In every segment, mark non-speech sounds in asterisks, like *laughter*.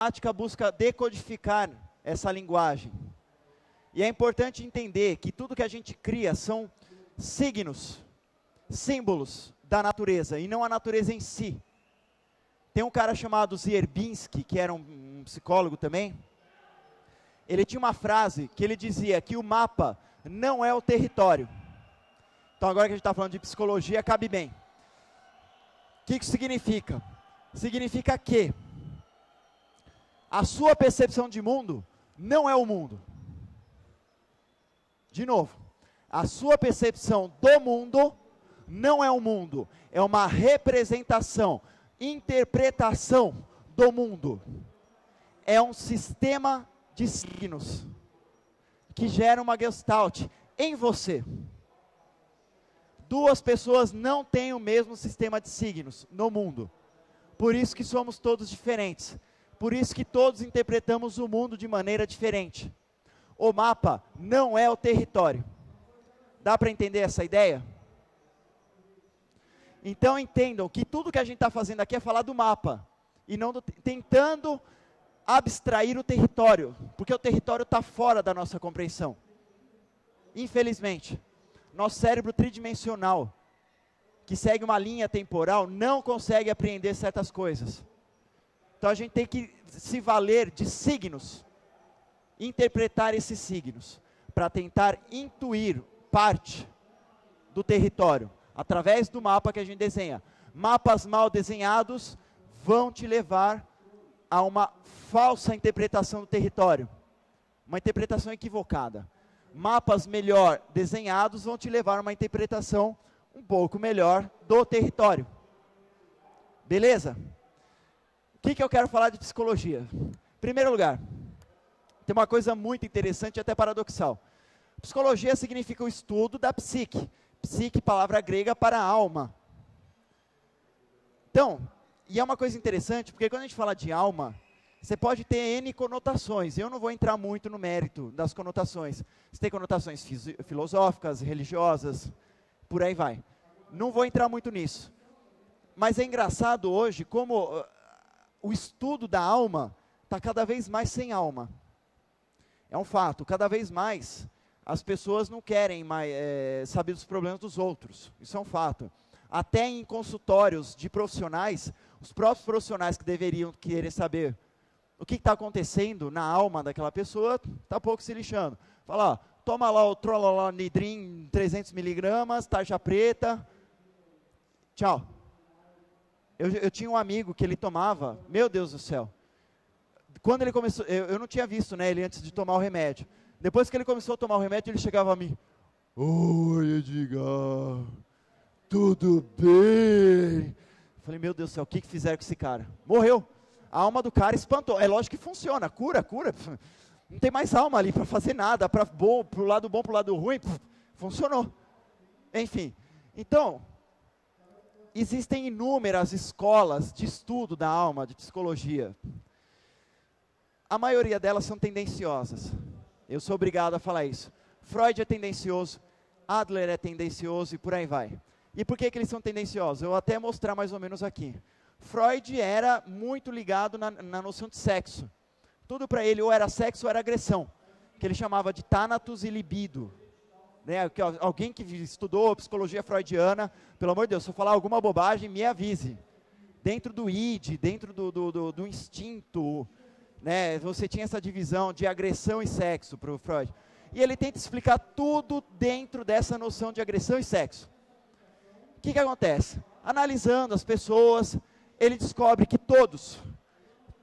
matemática busca decodificar essa linguagem. E é importante entender que tudo que a gente cria são signos, símbolos da natureza e não a natureza em si. Tem um cara chamado Zierbinski, que era um, um psicólogo também. Ele tinha uma frase que ele dizia que o mapa não é o território. Então, agora que a gente está falando de psicologia, cabe bem. O que isso significa? Significa que a sua percepção de mundo não é o mundo. De novo, a sua percepção do mundo não é o mundo, é uma representação, interpretação do mundo. É um sistema de signos que gera uma gestalt em você. Duas pessoas não têm o mesmo sistema de signos no mundo. Por isso que somos todos diferentes. Por isso que todos interpretamos o mundo de maneira diferente. O mapa não é o território. Dá para entender essa ideia? Então entendam que tudo que a gente está fazendo aqui é falar do mapa e não do, tentando abstrair o território, porque o território está fora da nossa compreensão. Infelizmente, nosso cérebro tridimensional, que segue uma linha temporal, não consegue apreender certas coisas. Então a gente tem que se valer de signos, interpretar esses signos, para tentar intuir parte do território, através do mapa que a gente desenha. Mapas mal desenhados vão te levar a uma falsa interpretação do território, uma interpretação equivocada. Mapas melhor desenhados vão te levar a uma interpretação um pouco melhor do território. Beleza? O que, que eu quero falar de psicologia? Em primeiro lugar, tem uma coisa muito interessante e até paradoxal. Psicologia significa o estudo da psique. Psique, palavra grega para alma. Então, e é uma coisa interessante, porque quando a gente fala de alma, você pode ter N conotações. Eu não vou entrar muito no mérito das conotações. Você tem conotações filosóficas, religiosas, por aí vai. Não vou entrar muito nisso. Mas é engraçado hoje como o estudo da alma está cada vez mais sem alma. É um fato, cada vez mais as pessoas não querem mais é, saber dos problemas dos outros. Isso é um fato. Até em consultórios de profissionais, os próprios profissionais que deveriam querer saber o que está acontecendo na alma daquela pessoa, está pouco se lixando. Fala, ó, toma lá o trololonidrin 300 miligramas, tarja preta, tchau. Eu, eu tinha um amigo que ele tomava, meu Deus do céu. Quando ele começou, eu, eu não tinha visto né, ele antes de tomar o remédio. Depois que ele começou a tomar o remédio, ele chegava a mim. Oi, Edgar. Tudo bem? falei, meu Deus do céu, o que, que fizeram com esse cara? Morreu. A alma do cara espantou. É lógico que funciona, cura, cura. Não tem mais alma ali para fazer nada, para o lado bom, para o lado ruim. Funcionou. Enfim. Então, existem inúmeras escolas de estudo da alma, de psicologia. A maioria delas são tendenciosas. Eu sou obrigado a falar isso. Freud é tendencioso, Adler é tendencioso e por aí vai. E por que, que eles são tendenciosos? Eu vou até mostrar mais ou menos aqui. Freud era muito ligado na, na noção de sexo. Tudo para ele ou era sexo ou era agressão, que ele chamava de thanatos e libido. Né, que, alguém que estudou psicologia freudiana, pelo amor de Deus, se eu falar alguma bobagem, me avise. Dentro do id, dentro do, do, do, do instinto, né, você tinha essa divisão de agressão e sexo para o Freud. E ele tenta explicar tudo dentro dessa noção de agressão e sexo. O que, que acontece? Analisando as pessoas, ele descobre que todos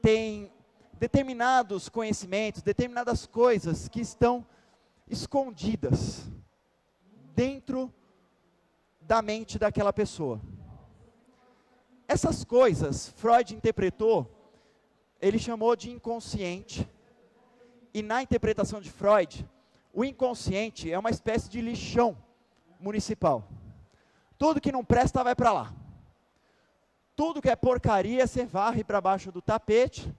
têm determinados conhecimentos, determinadas coisas que estão escondidas dentro da mente daquela pessoa. Essas coisas, Freud interpretou, ele chamou de inconsciente. E na interpretação de Freud, o inconsciente é uma espécie de lixão municipal. Tudo que não presta vai para lá. Tudo que é porcaria, você varre para baixo do tapete,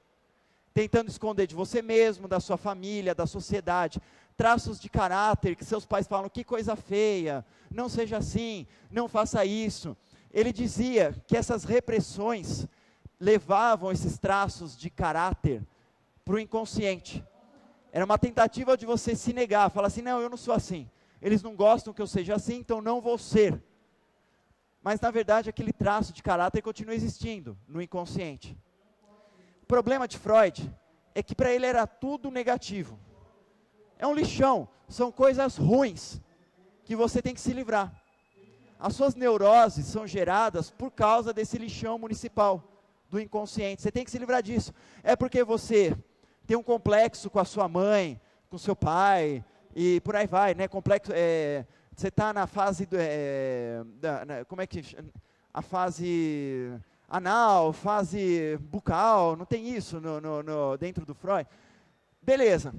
tentando esconder de você mesmo, da sua família, da sociedade traços de caráter que seus pais falam que coisa feia, não seja assim, não faça isso. Ele dizia que essas repressões levavam esses traços de caráter para o inconsciente. Era uma tentativa de você se negar, falar assim: não, eu não sou assim. Eles não gostam que eu seja assim, então não vou ser. Mas na verdade aquele traço de caráter continua existindo no inconsciente. O problema de Freud é que para ele era tudo negativo. É um lixão, são coisas ruins que você tem que se livrar. As suas neuroses são geradas por causa desse lixão municipal do inconsciente. Você tem que se livrar disso. É porque você tem um complexo com a sua mãe, com seu pai, e por aí vai, né? Complexo, é, você está na fase, do, é, da, na, como é que, a fase anal, fase bucal, não tem isso no, no, no, dentro do Freud. Beleza,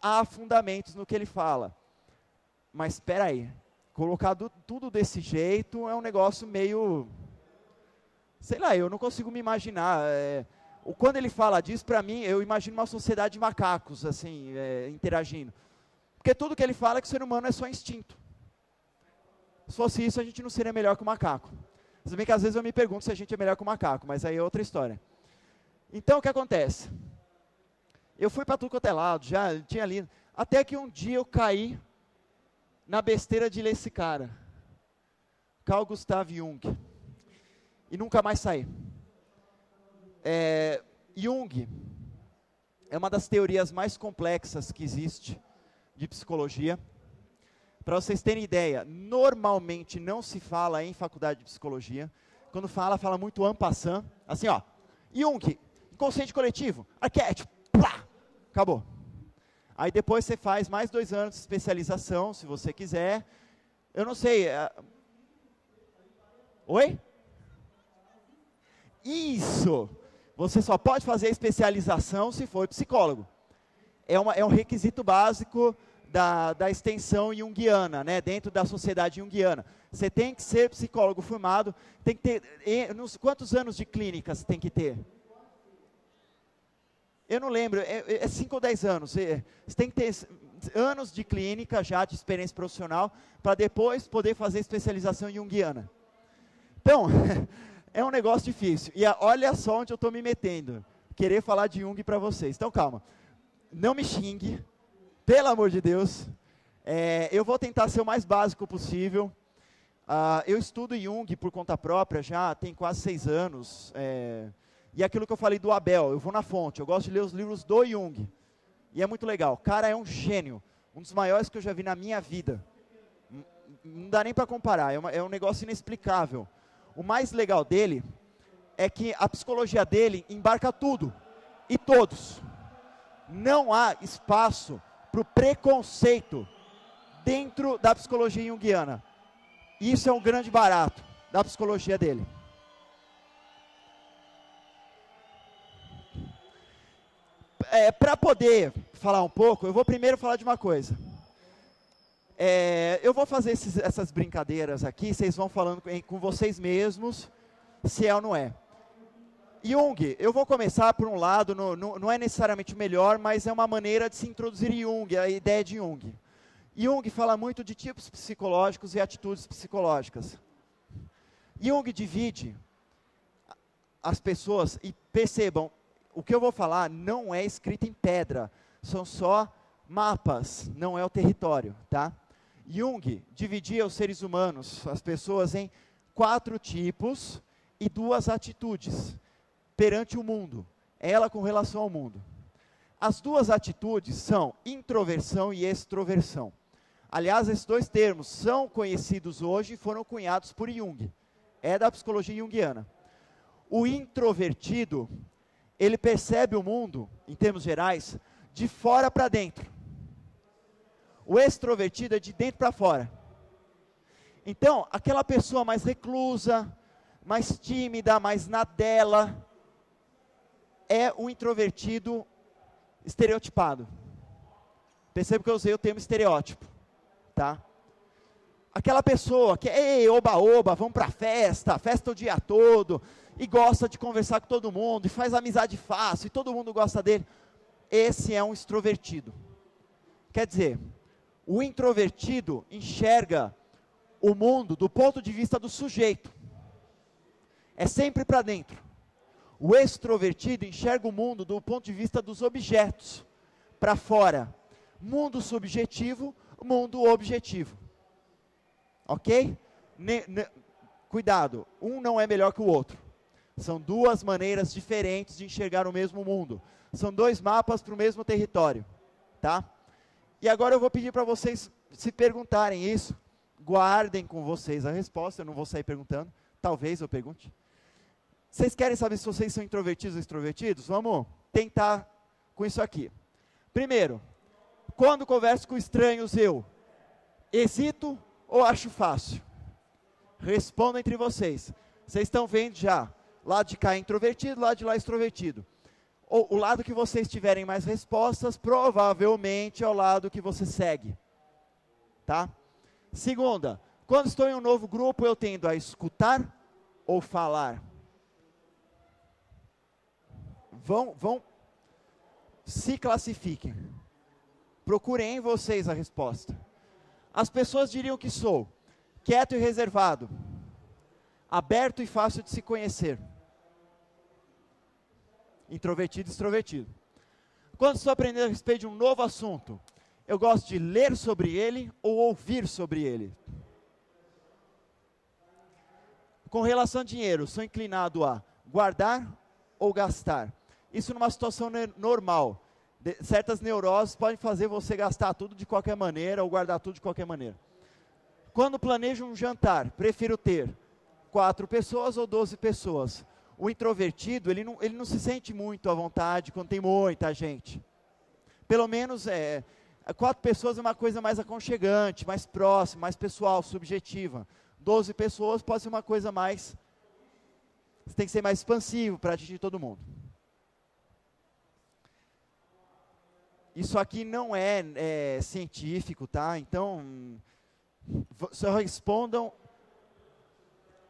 há fundamentos no que ele fala. Mas espera aí, colocado tudo desse jeito é um negócio meio, sei lá, eu não consigo me imaginar. É, quando ele fala disso, para mim, eu imagino uma sociedade de macacos, assim, é, interagindo. Porque tudo que ele fala é que o ser humano é só instinto. Se fosse isso, a gente não seria melhor que o macaco. Se bem que às vezes eu me pergunto se a gente é melhor que o macaco, mas aí é outra história. Então, o que acontece? Eu fui para tudo quanto é lado, já tinha lido. Até que um dia eu caí na besteira de ler esse cara. Carl Gustav Jung. E nunca mais saí. É, Jung é uma das teorias mais complexas que existe de psicologia. Para vocês terem ideia, normalmente não se fala em faculdade de psicologia. Quando fala, fala muito ampassant. Assim, ó. Jung, inconsciente coletivo, arquétipo, plá, acabou. Aí depois você faz mais dois anos de especialização, se você quiser. Eu não sei. É... Oi? Isso! Você só pode fazer a especialização se for psicólogo. É, uma, é um requisito básico da, da extensão junguiana, né, dentro da sociedade junguiana. Você tem que ser psicólogo formado, tem que ter, quantos anos de clínica você tem que ter? Eu não lembro, é 5 é ou 10 anos. É, você tem que ter anos de clínica já, de experiência profissional, para depois poder fazer especialização junguiana. Então, *laughs* é um negócio difícil. E olha só onde eu estou me metendo. Querer falar de Jung para vocês. Então, calma. Não me xingue, pelo amor de Deus. É, eu vou tentar ser o mais básico possível. Uh, eu estudo Jung por conta própria já tem quase seis anos. É, e aquilo que eu falei do Abel, eu vou na fonte, eu gosto de ler os livros do Jung. E é muito legal. O cara é um gênio, um dos maiores que eu já vi na minha vida. Não dá nem para comparar, é, uma, é um negócio inexplicável. O mais legal dele é que a psicologia dele embarca tudo e todos. Não há espaço para o preconceito dentro da psicologia junguiana. Isso é um grande barato da psicologia dele. É, para poder falar um pouco, eu vou primeiro falar de uma coisa. É, eu vou fazer esses, essas brincadeiras aqui, vocês vão falando com, com, vocês mesmos se é ou não é. Jung, eu vou começar por um lado, no, no, não é necessariamente o melhor, mas é uma maneira de se introduzir Jung, a ideia de Jung. Jung fala muito de tipos psicológicos e atitudes psicológicas. Jung divide as pessoas, e percebam, o que eu vou falar não é escrito em pedra, são só mapas, não é o território, tá? Jung dividia os seres humanos, as pessoas, em quatro tipos e duas atitudes perante o mundo, ela com relação ao mundo. As duas atitudes são introversão e extroversão. Aliás, esses dois termos são conhecidos hoje e foram cunhados por Jung. É da psicologia junguiana. O introvertido, ele percebe o mundo, em termos gerais, de fora para dentro. O extrovertido é de dentro para fora. Então, aquela pessoa mais reclusa, mais tímida, mais na dela, é um introvertido estereotipado. Perceba que eu usei o termo estereótipo, tá? Aquela pessoa que, ei, oba, oba, vamos para festa, festa o dia todo, e gosta de conversar com todo mundo, e faz amizade fácil, e todo mundo gosta dele. Esse é um extrovertido. Quer dizer, o introvertido enxerga o mundo do ponto de vista do sujeito. É sempre para dentro. O extrovertido enxerga o mundo do ponto de vista dos objetos, para fora. Mundo subjetivo, mundo objetivo. Ok? Ne, ne, cuidado, um não é melhor que o outro. São duas maneiras diferentes de enxergar o mesmo mundo. São dois mapas para o mesmo território. Tá? E agora eu vou pedir para vocês se perguntarem isso. Guardem com vocês a resposta, eu não vou sair perguntando. Talvez eu pergunte. Vocês querem saber se vocês são introvertidos ou extrovertidos? Vamos tentar com isso aqui. Primeiro, quando converso com estranhos, eu hesito ou acho fácil? Respondam entre vocês. Vocês estão vendo já, lado de cá é introvertido, lado de lá é extrovertido. O, o lado que vocês tiverem mais respostas, provavelmente é o lado que você segue. Tá? Segunda, quando estou em um novo grupo, eu tendo a escutar ou falar? Vão, vão, se classifiquem. Procurem em vocês a resposta. As pessoas diriam que sou quieto e reservado, aberto e fácil de se conhecer, introvertido e extrovertido. Quando estou aprendendo a respeito de um novo assunto, eu gosto de ler sobre ele ou ouvir sobre ele. Com relação a dinheiro, sou inclinado a guardar ou gastar. Isso numa situação normal. De, certas neuroses podem fazer você gastar tudo de qualquer maneira ou guardar tudo de qualquer maneira. Quando planejo um jantar, prefiro ter quatro pessoas ou doze pessoas. O introvertido, ele não, ele não se sente muito à vontade quando tem muita gente. Pelo menos é, quatro pessoas é uma coisa mais aconchegante, mais próxima, mais pessoal, subjetiva. Doze pessoas pode ser uma coisa mais. Você tem que ser mais expansivo para atingir todo mundo. Isso aqui não é, é científico, tá? Então, só respondam.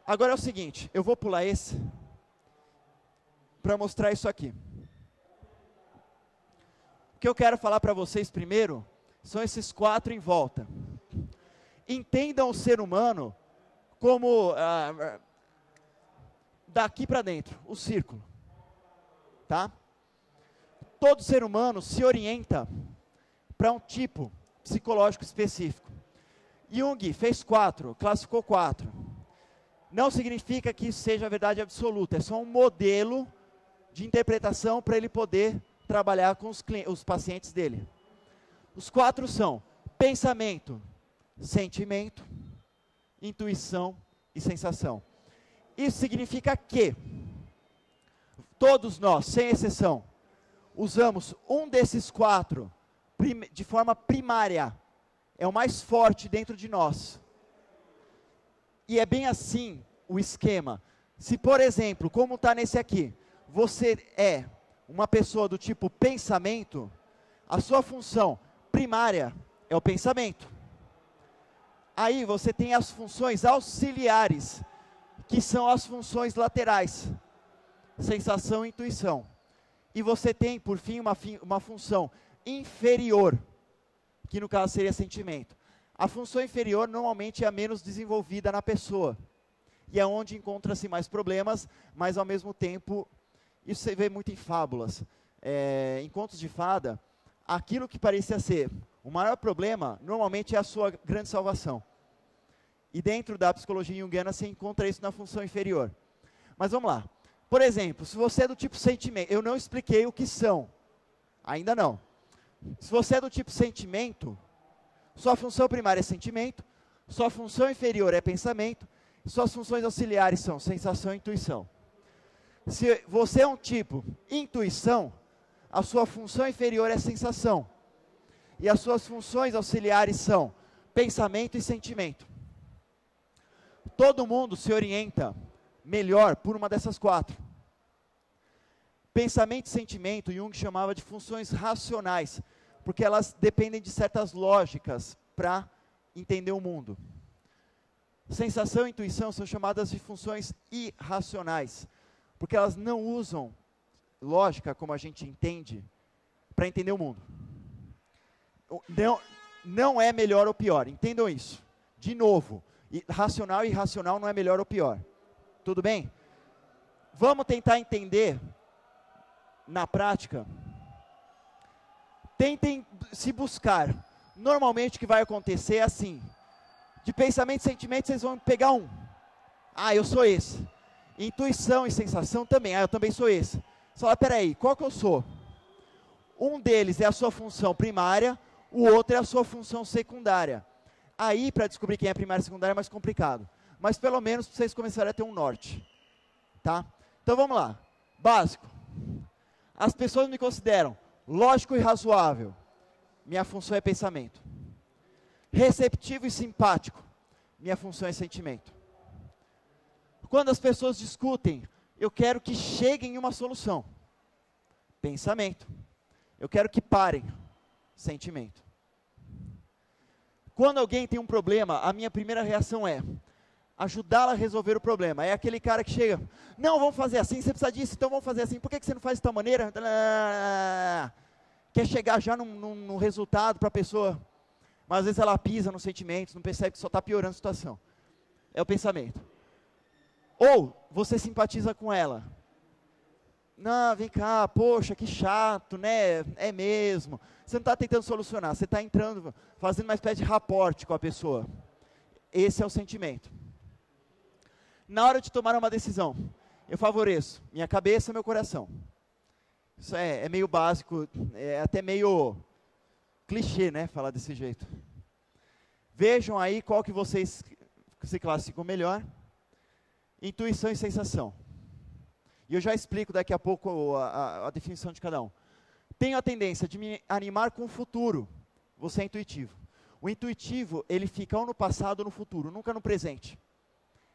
Agora é o seguinte, eu vou pular esse para mostrar isso aqui. O que eu quero falar para vocês primeiro são esses quatro em volta. Entendam o ser humano como ah, daqui para dentro, o círculo, tá? todo ser humano se orienta para um tipo psicológico específico. Jung fez quatro, classificou quatro. Não significa que isso seja verdade absoluta, é só um modelo de interpretação para ele poder trabalhar com os, os pacientes dele. Os quatro são pensamento, sentimento, intuição e sensação. Isso significa que todos nós, sem exceção, usamos um desses quatro de forma primária, é o mais forte dentro de nós. E é bem assim o esquema. Se, por exemplo, como está nesse aqui, você é uma pessoa do tipo pensamento, a sua função primária é o pensamento. Aí você tem as funções auxiliares, que são as funções laterais: sensação e intuição. E você tem, por fim, uma, uma função inferior, que no caso seria sentimento. A função inferior normalmente é a menos desenvolvida na pessoa. E é onde encontra-se mais problemas, mas ao mesmo tempo, isso você vê muito em fábulas. É, em contos de fada, aquilo que parecia ser o maior problema, normalmente é a sua grande salvação. E dentro da psicologia junguiana, você encontra isso na função inferior. Mas vamos lá. Por exemplo, se você é do tipo sentimento, eu não expliquei o que são, ainda não. Se você é do tipo sentimento, sua função primária é sentimento, sua função inferior é pensamento, suas funções auxiliares são sensação e intuição. Se você é um tipo intuição, a sua função inferior é sensação. E as suas funções auxiliares são pensamento e sentimento. Todo mundo se orienta melhor por uma dessas quatro. Pensamento e sentimento, Jung chamava de funções racionais, porque elas dependem de certas lógicas para entender o mundo. Sensação e intuição são chamadas de funções irracionais, porque elas não usam lógica como a gente entende para entender o mundo. Não, não é melhor ou pior, entendam isso. De novo, racional e irracional não é melhor ou pior. Tudo bem? Vamos tentar entender na prática. Tentem se buscar. Normalmente o que vai acontecer é assim: de pensamento e sentimento, vocês vão pegar um. Ah, eu sou esse. Intuição e sensação também. Ah, eu também sou esse. Você fala, peraí, qual que eu sou? Um deles é a sua função primária, o outro é a sua função secundária. Aí, para descobrir quem é primária e secundária é mais complicado. Mas pelo menos vocês começarem a ter um norte. Tá? Então vamos lá. Básico. As pessoas me consideram lógico e razoável. Minha função é pensamento. Receptivo e simpático. Minha função é sentimento. Quando as pessoas discutem, eu quero que cheguem em uma solução. Pensamento. Eu quero que parem. Sentimento. Quando alguém tem um problema, a minha primeira reação é ajudá-la a resolver o problema. É aquele cara que chega, não, vamos fazer assim, você precisa disso, então vamos fazer assim. Por que, você não faz de tal maneira? Quer chegar já num resultado para a pessoa, mas às vezes ela pisa nos sentimentos, não percebe que só está piorando a situação. É o pensamento. Ou você simpatiza com ela. Não, vem cá, poxa, que chato, né? É mesmo. Você não está tentando solucionar, você está entrando, fazendo uma espécie de raporte com a pessoa. Esse é o sentimento. Na hora de tomar uma decisão, eu favoreço minha cabeça e meu coração. Isso é, é meio básico, é até meio clichê, né? Falar desse jeito. Vejam aí qual que vocês se classificam melhor intuição e sensação. E eu já explico daqui a pouco a, a, a, definição de cada um. Tenho a tendência de me animar com o futuro. Você é intuitivo. O intuitivo, ele fica ou no passado ou no futuro, nunca no presente.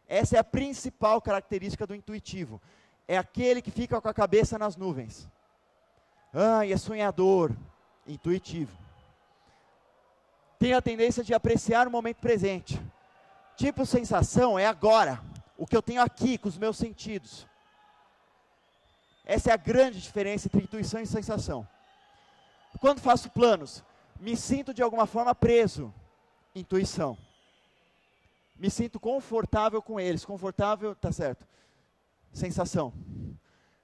Essa é a principal característica do intuitivo. É aquele que fica com a cabeça nas nuvens. Ah, é sonhador, intuitivo. Tem a tendência de apreciar o momento presente. Tipo sensação é agora o que eu tenho aqui com os meus sentidos. Essa é a grande diferença entre intuição e sensação. Quando faço planos, me sinto de alguma forma preso. Intuição. Me sinto confortável com eles. Confortável, tá certo. Sensação.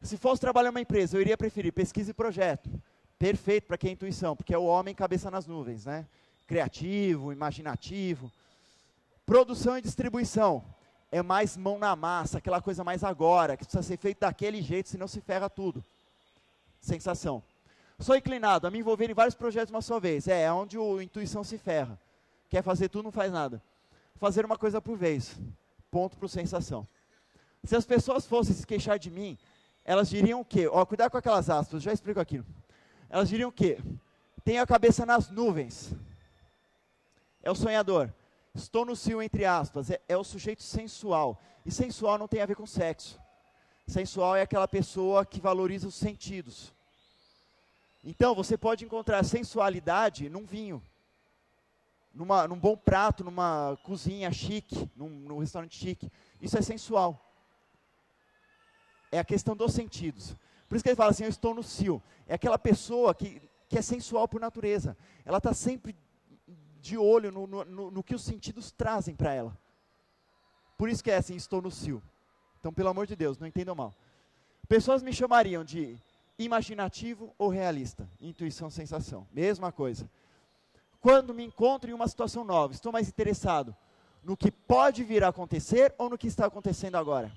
Se fosse trabalhar uma empresa, eu iria preferir pesquisa e projeto. Perfeito para quem é intuição, porque é o homem cabeça nas nuvens, né? Criativo, imaginativo. Produção e distribuição é mais mão na massa, aquela coisa mais agora, que precisa ser feito daquele jeito, senão se ferra tudo. Sensação. Sou inclinado a me envolver em vários projetos uma só vez. É, é onde a intuição se ferra. Quer fazer tudo, não faz nada. Fazer uma coisa por vez. Ponto para sensação. Se as pessoas fossem se queixar de mim, elas diriam o quê? Ó, cuidado com aquelas aspas, já explico aquilo. Elas diriam o quê? Tenho a cabeça nas nuvens. É o sonhador. Estou no cio, entre aspas, é, é o sujeito sensual. E sensual não tem a ver com sexo. Sensual é aquela pessoa que valoriza os sentidos. Então, você pode encontrar sensualidade num vinho, numa, num bom prato, numa cozinha chique, num, num restaurante chique. Isso é sensual. É a questão dos sentidos. Por isso que ele fala assim: Eu estou no cio. É aquela pessoa que, que é sensual por natureza. Ela está sempre de olho no, no, no, que os sentidos trazem para ela. Por isso que é assim, estou no cio. Então, pelo amor de Deus, não entendam mal. Pessoas me chamariam de imaginativo ou realista. Intuição, sensação. Mesma coisa. Quando me encontro em uma situação nova, estou mais interessado no que pode vir a acontecer ou no que está acontecendo agora?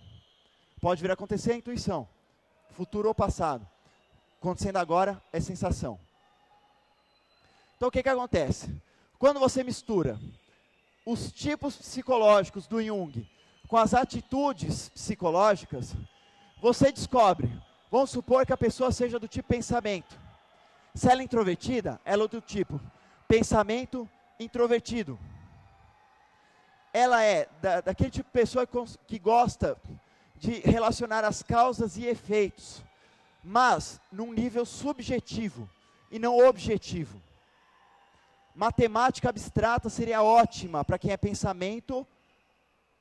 Pode vir a acontecer a intuição, futuro ou passado. Acontecendo agora é sensação. Então o que, que acontece? Quando você mistura os tipos psicológicos do Jung com as atitudes psicológicas, você descobre, vamos supor que a pessoa seja do tipo pensamento. Se ela é introvertida, ela é do tipo pensamento introvertido. Ela é da, daquele tipo de pessoa que, gosta de relacionar as causas e efeitos, mas num nível subjetivo e não objetivo. Matemática abstrata seria ótima para quem é pensamento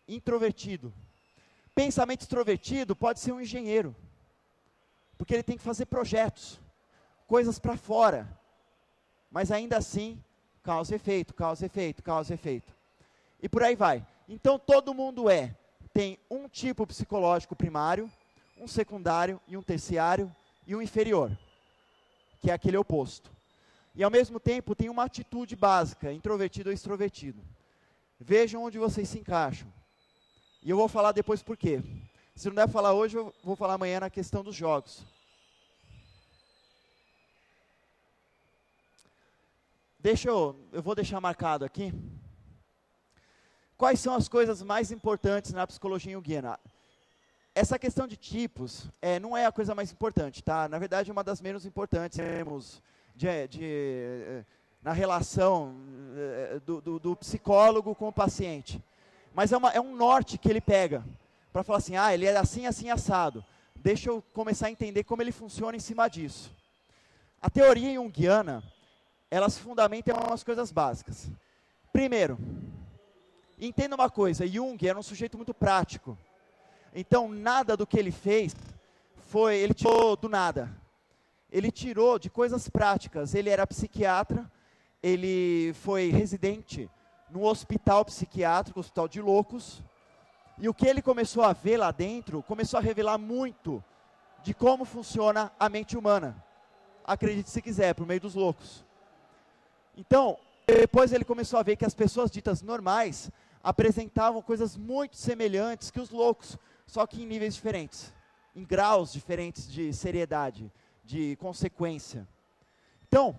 introvertido. Pensamento extrovertido pode ser um engenheiro, porque ele tem que fazer projetos, coisas para fora, mas ainda assim, causa efeito, causa efeito, causa efeito. E por aí vai. Então todo mundo é, tem um tipo psicológico primário, um secundário e um terciário e um inferior, que é aquele oposto. E ao mesmo tempo tem uma atitude básica, introvertido ou extrovertido. Vejam onde vocês se encaixam. E eu vou falar depois por quê. Se não der falar hoje, eu vou falar amanhã na questão dos jogos. Deixa eu, eu vou deixar marcado aqui. Quais são as coisas mais importantes na psicologia junguiana? Essa questão de tipos é, não é a coisa mais importante, tá? Na verdade, é uma das menos importantes temos de, de, eh, na relação eh, do, do, do, psicólogo com o paciente. Mas é, uma, é um norte que ele pega para falar assim, ah, ele é assim, assim, assado. Deixa eu começar a entender como ele funciona em cima disso. A teoria junguiana, ela se fundamenta em algumas coisas básicas. Primeiro, Entenda uma coisa, Jung era um sujeito muito prático. Então, nada do que ele fez foi, ele tirou do nada. Ele tirou de coisas práticas. Ele era psiquiatra, ele foi residente no hospital psiquiátrico, hospital de loucos. E o que ele começou a ver lá dentro, começou a revelar muito de como funciona a mente humana. Acredite se quiser, por meio dos loucos. Então, depois ele começou a ver que as pessoas ditas normais apresentavam coisas muito semelhantes que os loucos, só que em níveis diferentes, em graus diferentes de seriedade, de consequência. Então,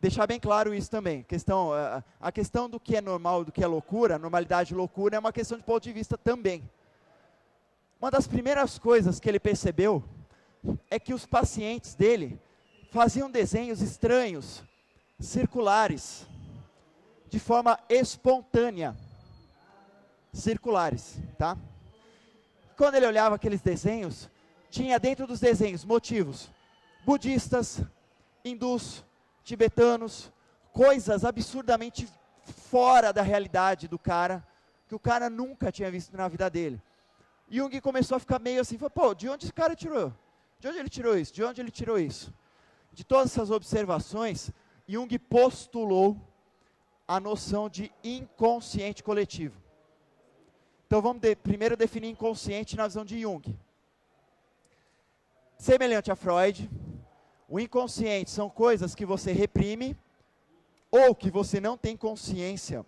deixar bem claro isso também. Questão, a questão do que é normal do que é loucura, normalidade e loucura, é uma questão de ponto de vista também. Uma das primeiras coisas que ele percebeu é que os pacientes dele faziam desenhos estranhos, circulares, de forma espontânea, circulares, tá? Quando ele olhava aqueles desenhos, tinha dentro dos desenhos motivos budistas, hindus, tibetanos, coisas absurdamente fora da realidade do cara, que o cara nunca tinha visto na vida dele. Jung começou a ficar meio assim, falou, pô, de onde esse cara tirou? De onde ele tirou isso? De onde ele tirou isso? De todas essas observações, Jung postulou a noção de inconsciente coletivo. Então vamos de, primeiro definir inconsciente na visão de Jung. Semelhante a Freud, o inconsciente são coisas que você reprime ou que você não tem consciência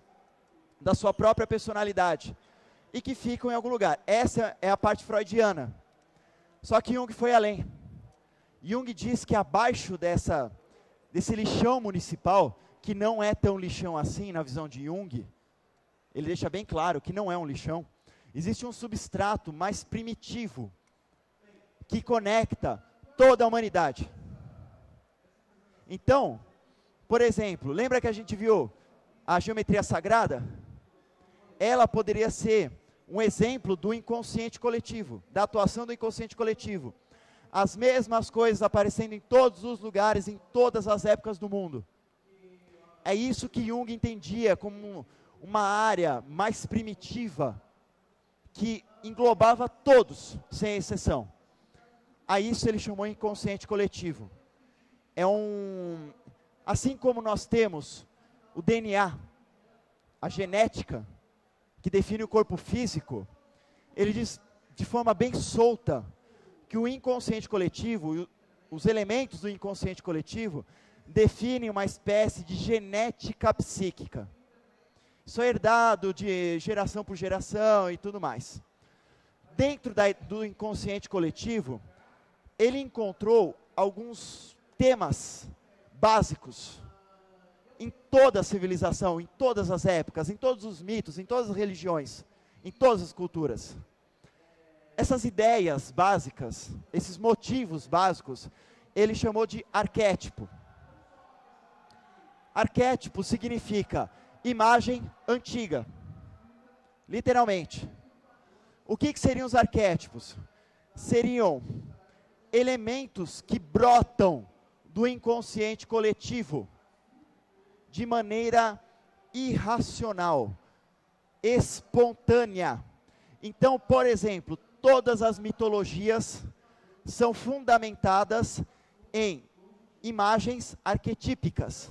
da sua própria personalidade e que ficam em algum lugar. Essa é a parte freudiana. Só que Jung foi além. Jung diz que abaixo dessa, desse lixão municipal que não é tão lixão assim na visão de Jung, ele deixa bem claro que não é um lixão. Existe um substrato mais primitivo que conecta toda a humanidade. Então, por exemplo, lembra que a gente viu a geometria sagrada? Ela poderia ser um exemplo do inconsciente coletivo, da atuação do inconsciente coletivo. As mesmas coisas aparecendo em todos os lugares, em todas as épocas do mundo. É isso que Jung entendia como uma área mais primitiva, que englobava todos, sem exceção. A isso ele chamou inconsciente coletivo. É um. Assim como nós temos o DNA, a genética, que define o corpo físico, ele diz de forma bem solta que o inconsciente coletivo, os elementos do inconsciente coletivo, define uma espécie de genética psíquica. Isso é herdado de geração por geração e tudo mais. Dentro da, do inconsciente coletivo, ele encontrou alguns temas básicos em toda a civilização, em todas as épocas, em todos os mitos, em todas as religiões, em todas as culturas. Essas ideias básicas, esses motivos básicos, ele chamou de arquétipo. Arquétipo significa imagem antiga. Literalmente. O que, que seriam os arquétipos? Seriam elementos que brotam do inconsciente coletivo de maneira irracional, espontânea. Então, por exemplo, todas as mitologias são fundamentadas em imagens arquetípicas.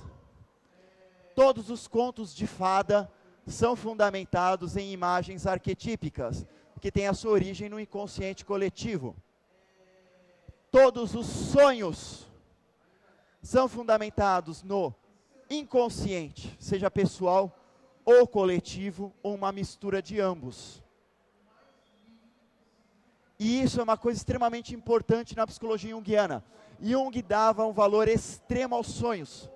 Todos os contos de fada são fundamentados em imagens arquetípicas. que tem a sua origem no inconsciente coletivo. Todos os sonhos são fundamentados no inconsciente, seja pessoal ou coletivo, ou uma mistura de ambos. E isso é uma coisa extremamente importante na psicologia junguiana. Jung dava um valor extremo aos sonhos.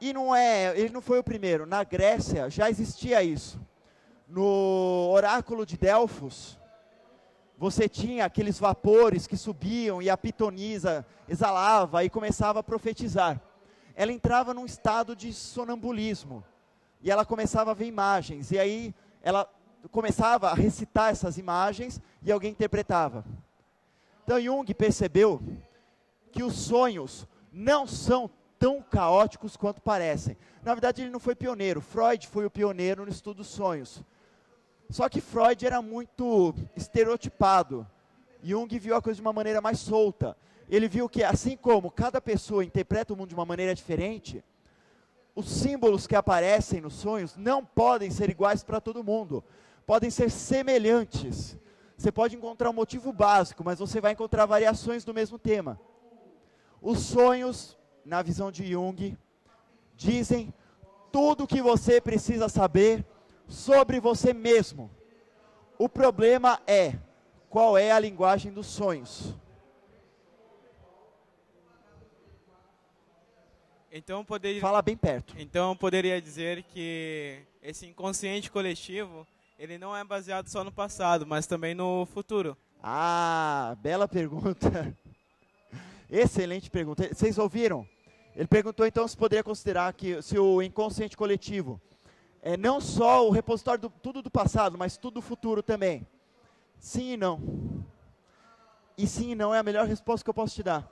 E não é, ele não foi o primeiro. Na Grécia já existia isso. No oráculo de Delfos, você tinha aqueles vapores que subiam e a pitonisa exalava e começava a profetizar. Ela entrava num estado de sonambulismo e ela começava a ver imagens. E aí ela começava a recitar essas imagens e alguém interpretava. Então Jung percebeu que os sonhos não são tão caóticos quanto parecem. Na verdade, ele não foi pioneiro. Freud foi o pioneiro no estudo dos sonhos. Só que Freud era muito estereotipado. Jung viu a coisa de uma maneira mais solta. Ele viu que, assim como cada pessoa interpreta o mundo de uma maneira diferente, os símbolos que aparecem nos sonhos não podem ser iguais para todo mundo. Podem ser semelhantes. Você pode encontrar um motivo básico, mas você vai encontrar variações do mesmo tema. Os sonhos na visão de Jung, dizem tudo o que você precisa saber sobre você mesmo. O problema é qual é a linguagem dos sonhos. Então poderia Fala bem perto. Então poderia dizer que esse inconsciente coletivo, ele não é baseado só no passado, mas também no futuro. Ah, bela pergunta. *laughs* Excelente pergunta. Vocês ouviram? Ele perguntou então se poderia considerar que se o inconsciente coletivo é não só o repositório do tudo do passado, mas tudo do futuro também. Sim e não. E sim e não é a melhor resposta que eu posso te dar.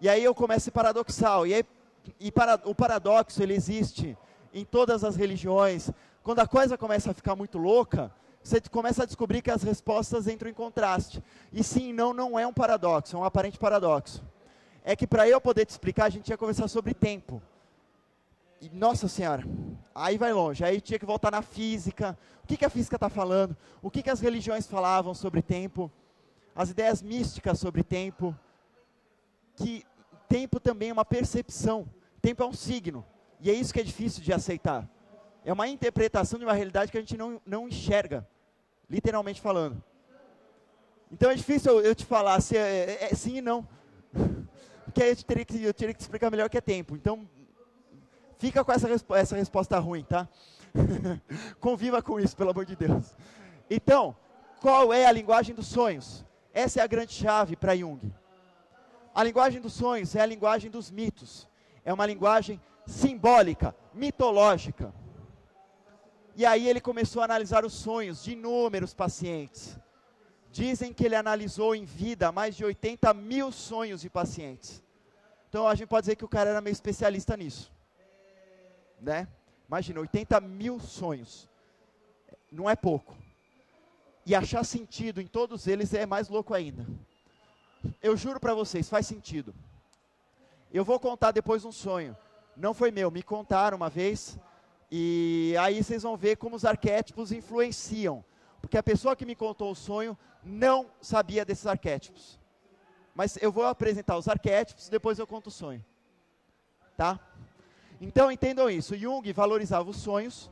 E aí eu começo paradoxal. E, aí, e para, o paradoxo ele existe em todas as religiões. Quando a coisa começa a ficar muito louca, você começa a descobrir que as respostas entram em contraste. E sim e não não é um paradoxo, é um aparente paradoxo é que para eu poder te explicar, a gente ia conversar sobre tempo. E, nossa senhora, aí vai longe. Aí tinha que voltar na física. O que, que a física está falando? O que, que as religiões falavam sobre tempo? As ideias místicas sobre tempo. Que tempo também é uma percepção. Tempo é um signo. E é isso que é difícil de aceitar. É uma interpretação de uma realidade que a gente não, não enxerga, literalmente falando. Então é difícil eu, te falar se é, é, é sim e não *laughs* porque aí eu teria, que, eu teria que explicar melhor o que é tempo. Então, fica com essa, essa resposta ruim, tá? *laughs* Conviva com isso, pelo amor de Deus. Então, qual é a linguagem dos sonhos? Essa é a grande chave para Jung. A linguagem dos sonhos é a linguagem dos mitos. É uma linguagem simbólica, mitológica. E aí ele começou a analisar os sonhos de inúmeros pacientes. Dizem que ele analisou em vida mais de 80 mil sonhos de pacientes. Então a gente pode dizer que o cara era meio especialista nisso. Né? Imagina, 80 mil sonhos. Não é pouco. E achar sentido em todos eles é mais louco ainda. Eu juro para vocês, faz sentido. Eu vou contar depois um sonho. Não foi meu, me contaram uma vez. E aí vocês vão ver como os arquétipos influenciam. Porque a pessoa que me contou o sonho não sabia desses arquétipos. Mas eu vou apresentar os arquétipos, depois eu conto o sonho. Tá? Então entendam isso. Jung valorizava os sonhos.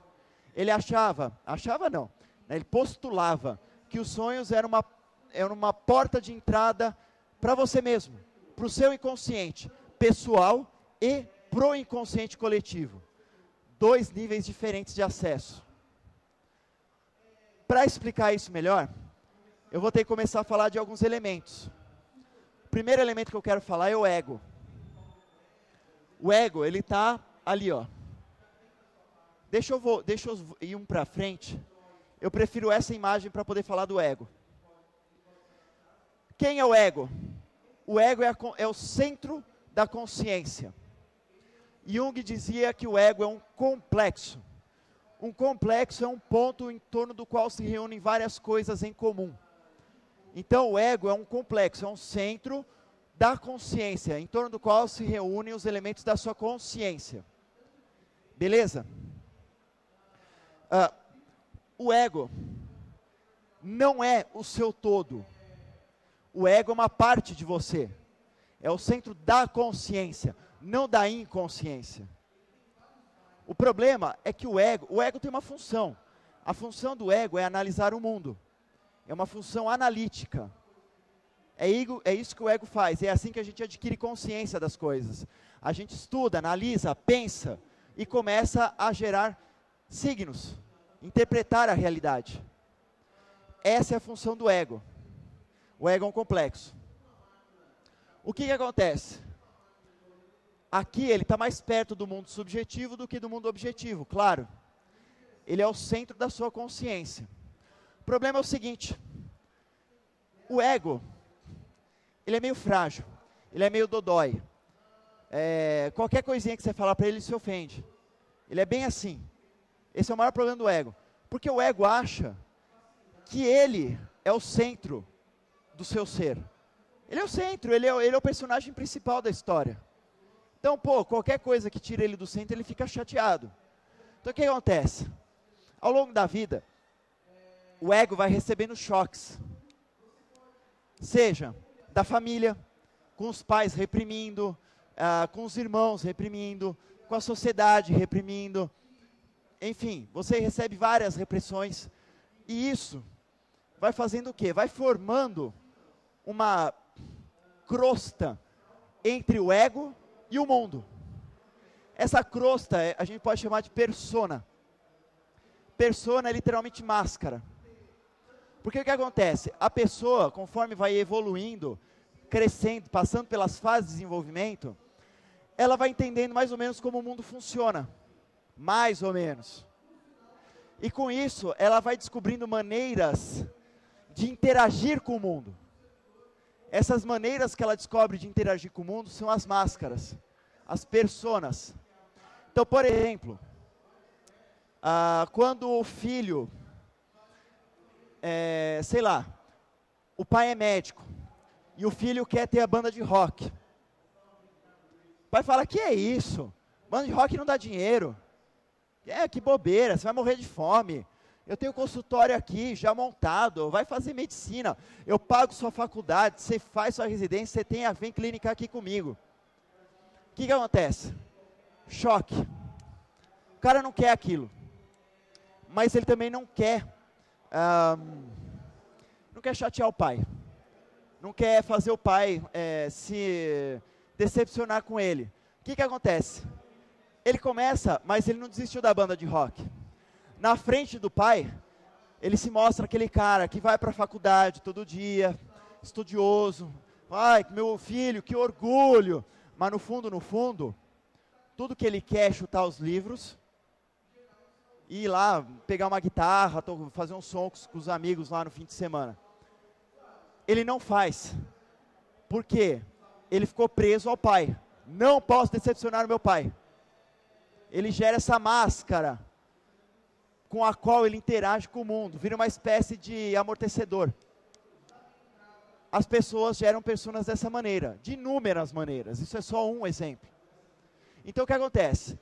Ele achava, achava não, né, ele postulava que os sonhos eram uma, eram uma porta de entrada para você mesmo, para o seu inconsciente pessoal e para o inconsciente coletivo. Dois níveis diferentes de acesso. Para explicar isso melhor, eu vou ter que começar a falar de alguns elementos primeiro elemento que eu quero falar é o ego. O ego, ele está ali, ó. Deixa eu, vou, deixa eu ir um para frente. Eu prefiro essa imagem para poder falar do ego. Quem é o ego? O ego é, a, é o centro da consciência. Jung dizia que o ego é um complexo. Um complexo é um ponto em torno do qual se reúnem várias coisas em comum. Então, o ego é um complexo, é um centro da consciência, em torno do qual se reúnem os elementos da sua consciência. Beleza? Uh, o ego, não é o seu todo. O ego é uma parte de você. É o centro da consciência, não da inconsciência. O problema é que o ego, o ego tem uma função. A função do ego é analisar o mundo. É uma função analítica. É, ego, é isso que o ego faz. É assim que a gente adquire consciência das coisas. A gente estuda, analisa, pensa e começa a gerar signos, interpretar a realidade. Essa é a função do ego. O ego é um complexo. O que, que acontece? Aqui ele está mais perto do mundo subjetivo do que do mundo objetivo, claro. Ele é o centro da sua consciência. O problema é o seguinte: o ego, ele é meio frágil, ele é meio dodói. É, qualquer coisinha que você falar para ele, ele se ofende. Ele é bem assim. Esse é o maior problema do ego. Porque o ego acha que ele é o centro do seu ser. Ele é o centro, ele é, ele é o personagem principal da história. Então, pô, qualquer coisa que tira ele do centro, ele fica chateado. Então, o que acontece? Ao longo da vida, o ego vai recebendo choques. Seja da família, com os pais reprimindo, ah, com os irmãos reprimindo, com a sociedade reprimindo. Enfim, você recebe várias repressões. E isso vai fazendo o quê? Vai formando uma crosta entre o ego e o mundo. Essa crosta é, a gente pode chamar de persona. Persona é literalmente máscara. Porque o que acontece? A pessoa, conforme vai evoluindo, crescendo, passando pelas fases de desenvolvimento, ela vai entendendo mais ou menos como o mundo funciona. Mais ou menos. E com isso, ela vai descobrindo maneiras de interagir com o mundo. Essas maneiras que ela descobre de interagir com o mundo são as máscaras, as personas. Então, por exemplo, ah, quando o filho, é, sei lá, o pai é médico e o filho quer ter a banda de rock. Pai fala: Que é isso? Banda de rock não dá dinheiro. É, que bobeira, você vai morrer de fome. Eu tenho consultório aqui já montado, vai fazer medicina. Eu pago sua faculdade, você faz sua residência, você tem a Vem Clínica aqui comigo. O que, que acontece? Choque. O cara não quer aquilo. Mas ele também não quer. Não quer chatear o pai. Não quer fazer o pai é, se decepcionar com ele. O que, que acontece? Ele começa, mas ele não desistiu da banda de rock na frente do pai, ele se mostra aquele cara que vai para a faculdade todo dia, estudioso. Ai, meu filho, que orgulho. Mas no fundo, no fundo, tudo que ele quer é chutar os livros, ir lá, pegar uma guitarra, fazer um som com os amigos lá no fim de semana. Ele não faz. Por quê? Ele ficou preso ao pai. Não posso decepcionar o meu pai. Ele gera essa máscara com a qual ele interage com o mundo, vira uma espécie de amortecedor. As pessoas geram pessoas dessa maneira, de inúmeras maneiras, isso é só um exemplo. Então o que acontece?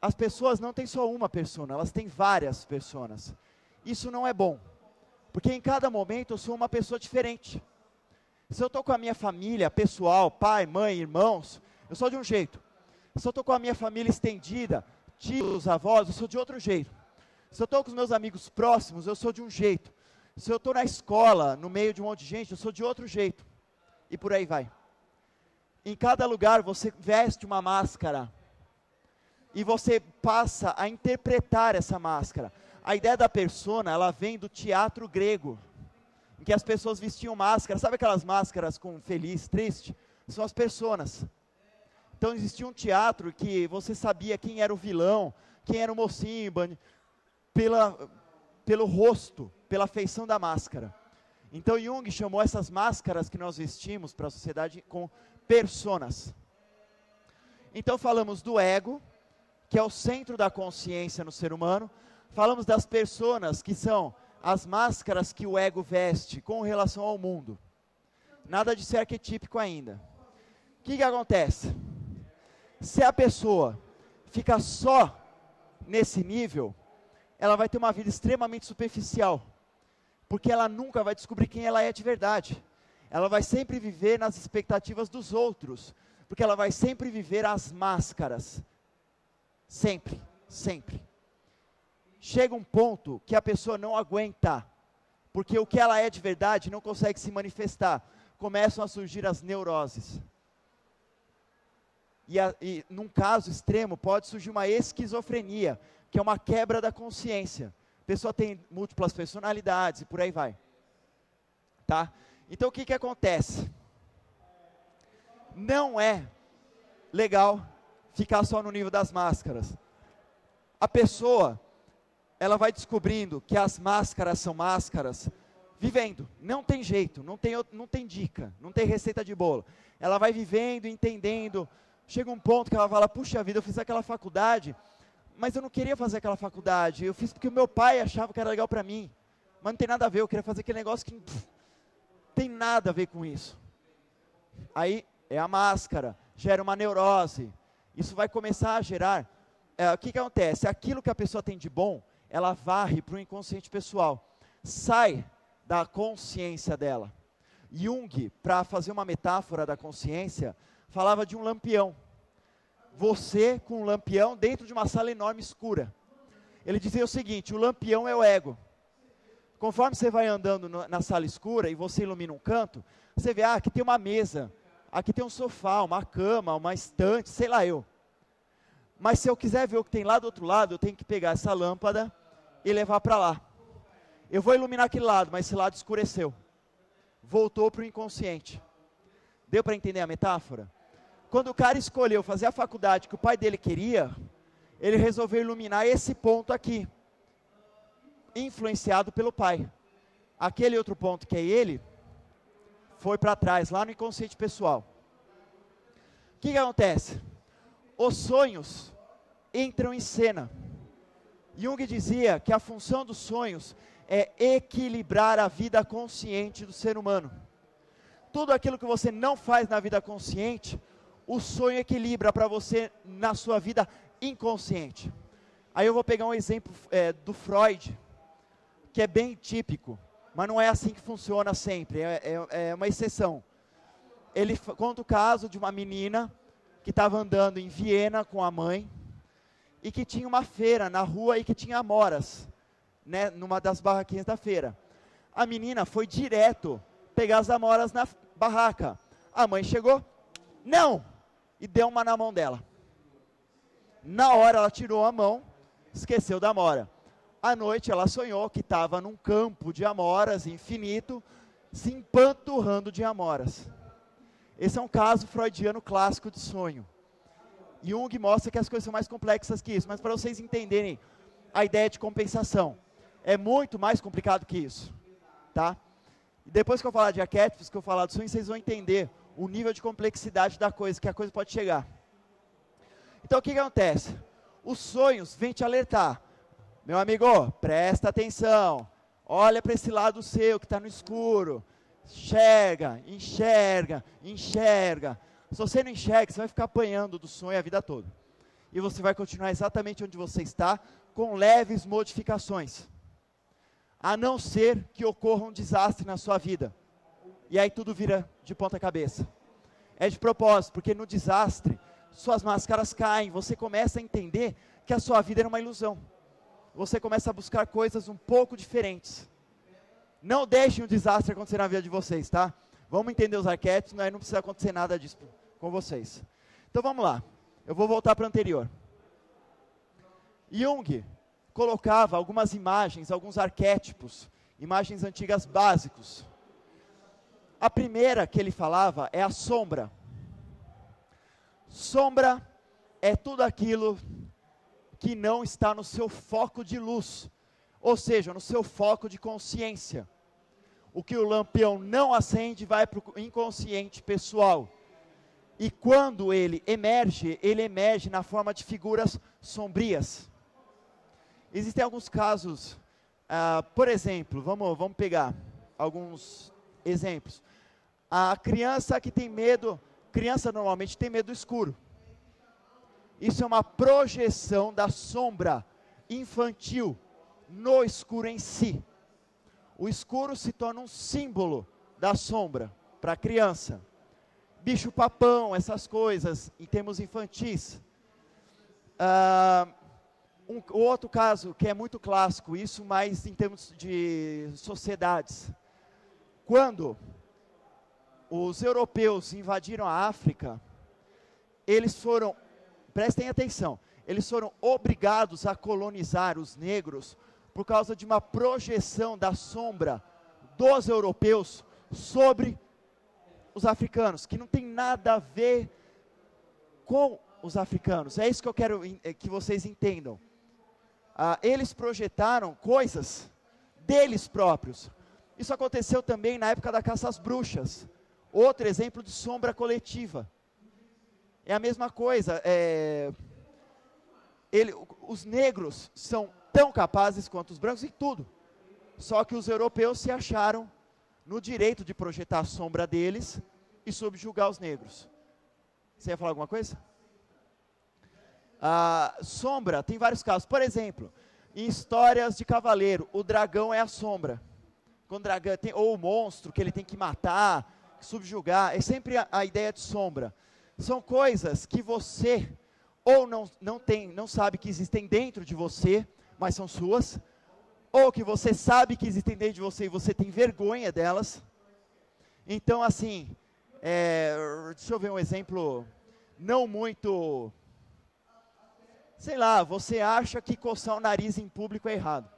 As pessoas não têm só uma persona, elas têm várias personas. Isso não é bom, porque em cada momento eu sou uma pessoa diferente. Se eu estou com a minha família pessoal, pai, mãe, irmãos, eu sou de um jeito. Se eu estou com a minha família estendida, tios, avós, eu sou de outro jeito. Se eu estou com os meus amigos próximos, eu sou de um jeito. Se eu estou na escola, no meio de um monte de gente, eu sou de outro jeito. E por aí vai. Em cada lugar você veste uma máscara. E você passa a interpretar essa máscara. A ideia da persona, ela vem do teatro grego, em que as pessoas vestiam máscaras. Sabe aquelas máscaras com feliz, triste? São as personas. Então existia um teatro que você sabia quem era o vilão, quem era o mocinho, pela, pelo rosto, pela feição da máscara. Então Jung chamou essas máscaras que nós vestimos para a sociedade com personas. Então falamos do ego, que é o centro da consciência no ser humano. Falamos das personas, que são as máscaras que o ego veste com relação ao mundo. Nada de ser arquetípico ainda. O que, que acontece? Se a pessoa fica só nesse nível, ela vai ter uma vida extremamente superficial. porque ela nunca vai descobrir quem ela é de verdade. Ela vai sempre viver nas expectativas dos outros, porque ela vai sempre viver as máscaras. Sempre, sempre. Chega um ponto que a pessoa não aguenta, porque o que ela é de verdade não consegue se manifestar. Começam a surgir as neuroses. E, a, e num caso extremo, pode surgir uma esquizofrenia, que é uma quebra da consciência. A pessoa tem múltiplas personalidades e por aí vai. Tá? Então o que, que acontece? Não é legal ficar só no nível das máscaras. A pessoa, ela vai descobrindo que as máscaras são máscaras, vivendo. Não tem jeito, não tem, não tem dica, não tem receita de bolo. Ela vai vivendo, entendendo, chega um ponto que ela fala: puxa vida, eu fiz aquela faculdade, mas eu não queria fazer aquela faculdade. Eu fiz porque o meu pai achava que era legal para mim. Mas não tem nada a ver, eu queria fazer aquele negócio que não tem nada a ver com isso. Aí é a máscara, gera uma neurose. Isso vai começar a gerar. É, o que, que acontece? Aquilo que a pessoa tem de bom, ela varre para o inconsciente pessoal. Sai da consciência dela. Jung, para fazer uma metáfora da consciência, falava de um lampião. Você com um lampião dentro de uma sala enorme escura. Ele dizia o seguinte: o lampião é o ego. Conforme você vai andando na sala escura e você ilumina um canto, você vê, ah, aqui tem uma mesa, aqui tem um sofá, uma cama, uma estante, sei lá eu. Mas se eu quiser ver o que tem lá do outro lado, eu tenho que pegar essa lâmpada e levar para lá. Eu vou iluminar aquele lado, mas esse lado escureceu. Voltou para o inconsciente. Deu para entender a metáfora? Quando o cara escolheu fazer a faculdade que o pai dele queria, ele resolveu iluminar esse ponto aqui, influenciado pelo pai. Aquele outro ponto que é ele, foi para trás, lá no inconsciente pessoal. O que, que acontece? Os sonhos entram em cena. Jung dizia que a função dos sonhos é equilibrar a vida consciente do ser humano. Tudo aquilo que você não faz na vida consciente, o sonho equilibra para você na sua vida inconsciente. Aí eu vou pegar um exemplo é, do Freud, que é bem típico, mas não é assim que funciona sempre, é, é, é uma exceção. Ele conta o caso de uma menina que estava andando em Viena com a mãe e que tinha uma feira na rua e que tinha amoras, né, numa das barraquinhas da feira. A menina foi direto pegar as amoras na barraca. A mãe chegou, não, e deu uma na mão dela. Na hora ela tirou a mão, esqueceu da amora. À noite ela sonhou que estava num campo de amoras infinito, se empanturrando de amoras. Esse é um caso freudiano clássico de sonho. Jung mostra que as coisas são mais complexas que isso, mas para vocês entenderem a ideia de compensação, é muito mais complicado que isso, tá? E depois que eu falar de arquétipos, que eu falar do sonho, vocês vão entender o nível de complexidade da coisa, que a coisa pode chegar. Então o que, que acontece? Os sonhos vêm te alertar. Meu amigo, presta atenção. Olha para esse lado seu que está no escuro. Enxerga, enxerga, enxerga. Se você não enxerga, você vai ficar apanhando do sonho a vida toda. E você vai continuar exatamente onde você está, com leves modificações. A não ser que ocorra um desastre na sua vida e aí tudo vira de ponta cabeça. É de propósito, porque no desastre, suas máscaras caem, você começa a entender que a sua vida era uma ilusão. Você começa a buscar coisas um pouco diferentes. Não deixem um desastre acontecer na vida de vocês, tá? Vamos entender os arquétipos, não, não precisa acontecer nada disso com vocês. Então vamos lá. Eu vou voltar para o anterior. Jung colocava algumas imagens, alguns arquétipos, imagens antigas básicos, a primeira que ele falava é a sombra. Sombra é tudo aquilo que não está no seu foco de luz, ou seja, no seu foco de consciência. O que o lampião não acende vai para o inconsciente pessoal. E quando ele emerge, ele emerge na forma de figuras sombrias. Existem alguns casos, uh, por exemplo, vamos, vamos pegar alguns exemplos. A criança que tem medo, criança normalmente tem medo do escuro. Isso é uma projeção da sombra infantil no escuro em si. o escuro se torna um símbolo da sombra para a criança. Bicho-papão, essas coisas, em termos infantis. Ah, um, outro caso que é muito clássico, isso mais em termos de sociedades. Quando os europeus invadiram a África, eles foram, prestem atenção, eles foram obrigados a colonizar os negros por causa de uma projeção da sombra dos europeus sobre os africanos, que não tem nada a ver com os africanos. É isso que eu quero é, que vocês entendam. Ah, eles projetaram coisas deles próprios. Isso aconteceu também na época da caça às bruxas. Outro exemplo de sombra coletiva. É a mesma coisa. É, ele, os negros são tão capazes quanto os brancos em tudo. Só que os europeus se acharam no direito de projetar a sombra deles e subjugar os negros. Você ia falar alguma coisa? A sombra tem vários casos. Por exemplo, em histórias de cavaleiro, o dragão é a sombra. Quando o dragão tem, ou o monstro que ele tem que matar, subjugar, é sempre a, a ideia de sombra. São coisas que você ou não, não tem, não sabe que existem dentro de você, mas são suas, ou que você sabe que existem dentro de você e você tem vergonha delas. Então, assim, é, deixa eu ver um exemplo não muito. Sei lá, você acha que coçar o nariz em público é errado.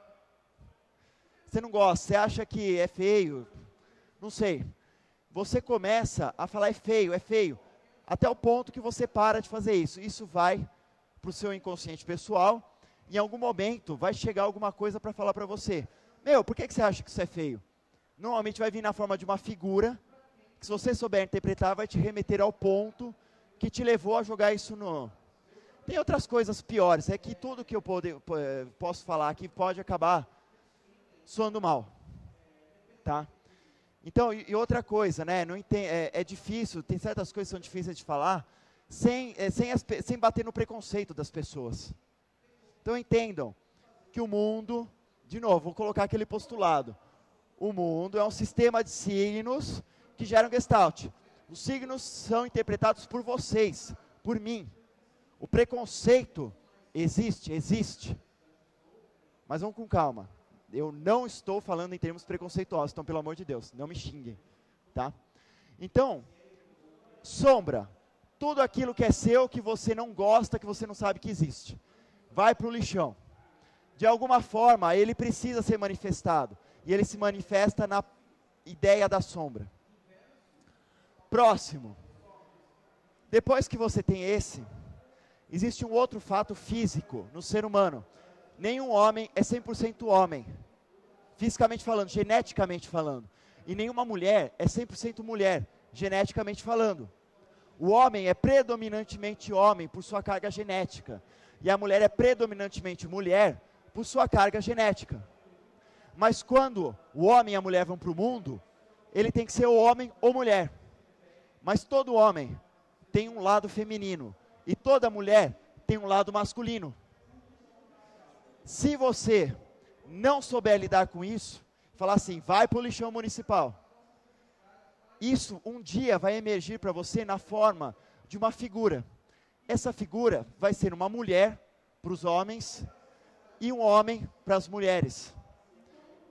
Você não gosta, você acha que é feio, não sei. Você começa a falar é feio, é feio, até o ponto que você para de fazer isso. Isso vai para o seu inconsciente pessoal em algum momento vai chegar alguma coisa para falar para você. Meu, por que, que você acha que isso é feio? Normalmente vai vir na forma de uma figura, que se você souber interpretar, vai te remeter ao ponto que te levou a jogar isso no. Tem outras coisas piores, é que tudo que eu pode, eh, posso falar aqui pode acabar soando mal. Tá? Então, e, outra coisa, né? Não entende, é, é, difícil, tem certas coisas que são difíceis de falar, sem, é, sem, as, sem bater no preconceito das pessoas. Então entendam que o mundo, de novo, vou colocar aquele postulado. O mundo é um sistema de signos que geram gestalt. Os signos são interpretados por vocês, por mim. O preconceito existe, existe. Mas vamos com calma. Eu não estou falando em termos preconceituosos, então pelo amor de Deus, não me xinguem, tá? Então, sombra, tudo aquilo que é seu, que você não gosta, que você não sabe que existe vai para o lixão. De alguma forma, ele precisa ser manifestado. E ele se manifesta na ideia da sombra. Próximo. Depois que você tem esse, existe um outro fato físico no ser humano. Nenhum homem é 100% homem, fisicamente falando, geneticamente falando. E nenhuma mulher é 100% mulher, geneticamente falando. O homem é predominantemente homem por sua carga genética e a mulher é predominantemente mulher por sua carga genética. Mas quando o homem e a mulher vão para o mundo, ele tem que ser o homem ou mulher. Mas todo homem tem um lado feminino e toda mulher tem um lado masculino. Se você não souber lidar com isso, falar assim, vai para o lixão municipal. Isso um dia vai emergir para você na forma de uma figura. Essa figura vai ser uma mulher para os homens e um homem para as mulheres.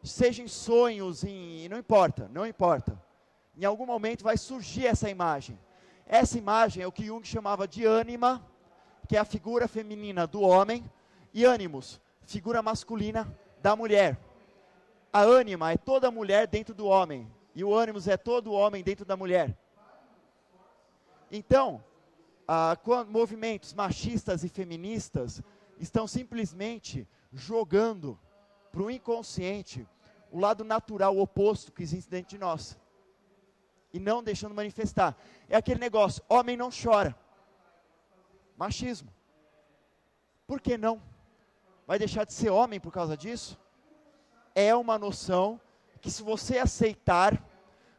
Seja em sonhos, em, não importa, não importa. Em algum momento vai surgir essa imagem. Essa imagem é o que Jung chamava de ânima, que é a figura feminina do homem, e ânimos, figura masculina da mulher. A ânima é toda mulher dentro do homem, e o ânimos é todo homem dentro da mulher. Então, ah, movimentos machistas e feministas estão simplesmente jogando para o inconsciente o lado natural oposto que existe dentro de nós e não deixando manifestar. É aquele negócio: homem não chora. Machismo. Por que não? Vai deixar de ser homem por causa disso? É uma noção que, se você aceitar,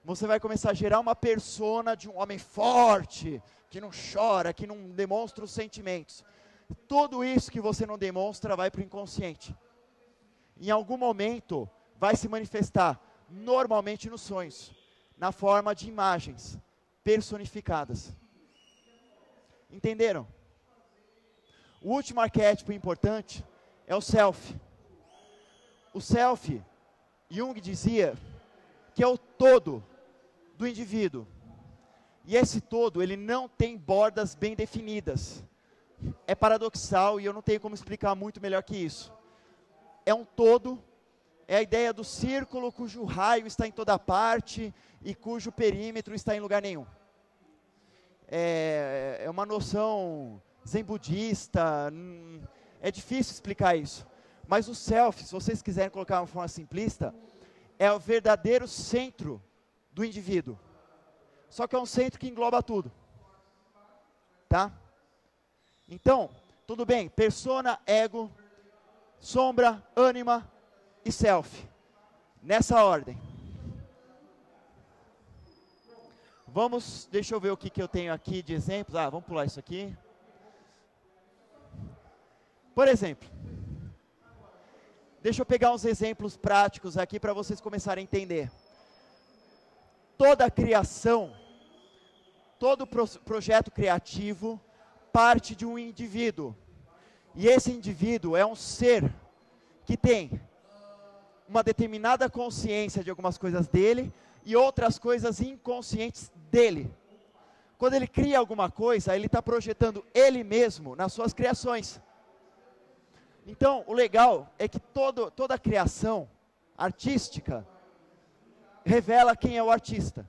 você vai começar a gerar uma persona de um homem forte, que não chora, que não demonstra os sentimentos. Tudo isso que você não demonstra vai para o inconsciente. Em algum momento, vai se manifestar normalmente nos sonhos, na forma de imagens personificadas. Entenderam? O último arquétipo importante é o self. O self, Jung dizia que é o todo do indivíduo. E esse todo, ele não tem bordas bem definidas. É paradoxal e eu não tenho como explicar muito melhor que isso. É um todo, é a ideia do círculo cujo raio está em toda parte e cujo perímetro está em lugar nenhum. É, é uma noção zen budista, hum, é difícil explicar isso. Mas o self, se vocês quiserem colocar uma forma simplista, é o verdadeiro centro do indivíduo. Só que é um centro que engloba tudo. Tá? Então, tudo bem, persona, ego, sombra, ânima e self. Nessa ordem. Vamos, deixa eu ver o que, que eu tenho aqui de exemplos. Ah, vamos pular isso aqui. Por exemplo, deixa eu pegar uns exemplos práticos aqui para vocês começarem a entender. Toda criação, todo pro projeto criativo parte de um indivíduo. E esse indivíduo é um ser que tem uma determinada consciência de algumas coisas dele e outras coisas inconscientes dele. Quando ele cria alguma coisa, ele está projetando ele mesmo nas suas criações. Então, o legal é que todo, toda criação artística revela quem é o artista.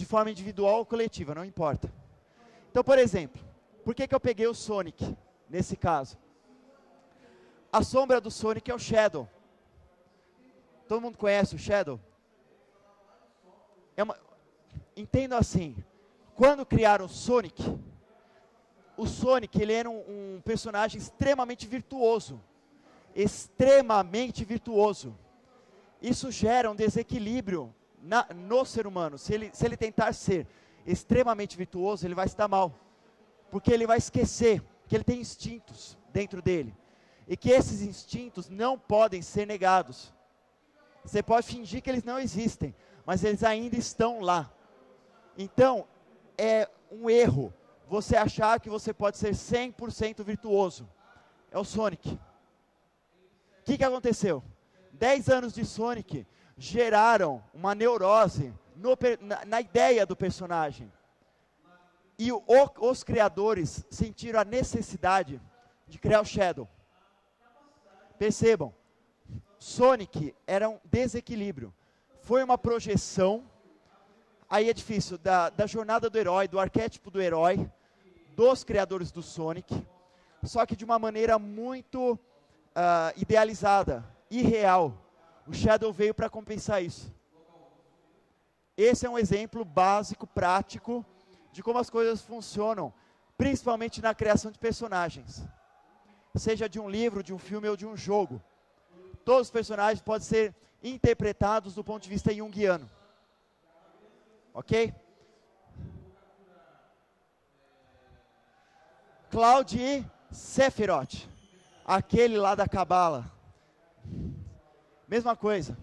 De forma individual ou coletiva, não importa. Então, por exemplo, por que, que eu peguei o Sonic nesse caso? A sombra do Sonic é o Shadow. Todo mundo conhece o Shadow? É uma, entendo assim, quando criaram o Sonic, o Sonic, ele era um, um personagem extremamente virtuoso. Extremamente virtuoso. Isso gera um desequilíbrio na, no ser humano. Se ele, se ele tentar ser extremamente virtuoso, ele vai se dar mal. Porque ele vai esquecer que ele tem instintos dentro dele. E que esses instintos não podem ser negados. Você pode fingir que eles não existem, mas eles ainda estão lá. Então, é um erro você achar que você pode ser 100% virtuoso. É o Sonic. O que, que aconteceu? 10 anos de Sonic geraram uma neurose no, na, na, ideia do personagem. E o, os criadores sentiram a necessidade de criar o Shadow. Percebam, Sonic era um desequilíbrio. Foi uma projeção, aí é difícil, da, da jornada do herói, do arquétipo do herói, dos criadores do Sonic, só que de uma maneira muito uh, idealizada, irreal. O Shadow veio para compensar isso. Esse é um exemplo básico, prático, de como as coisas funcionam, principalmente na criação de personagens. Seja de um livro, de um filme ou de um jogo. Todos os personagens podem ser interpretados do ponto de vista junguiano. Ok? Cloud e Sephiroth, aquele lá da Cabala. Mesma coisa.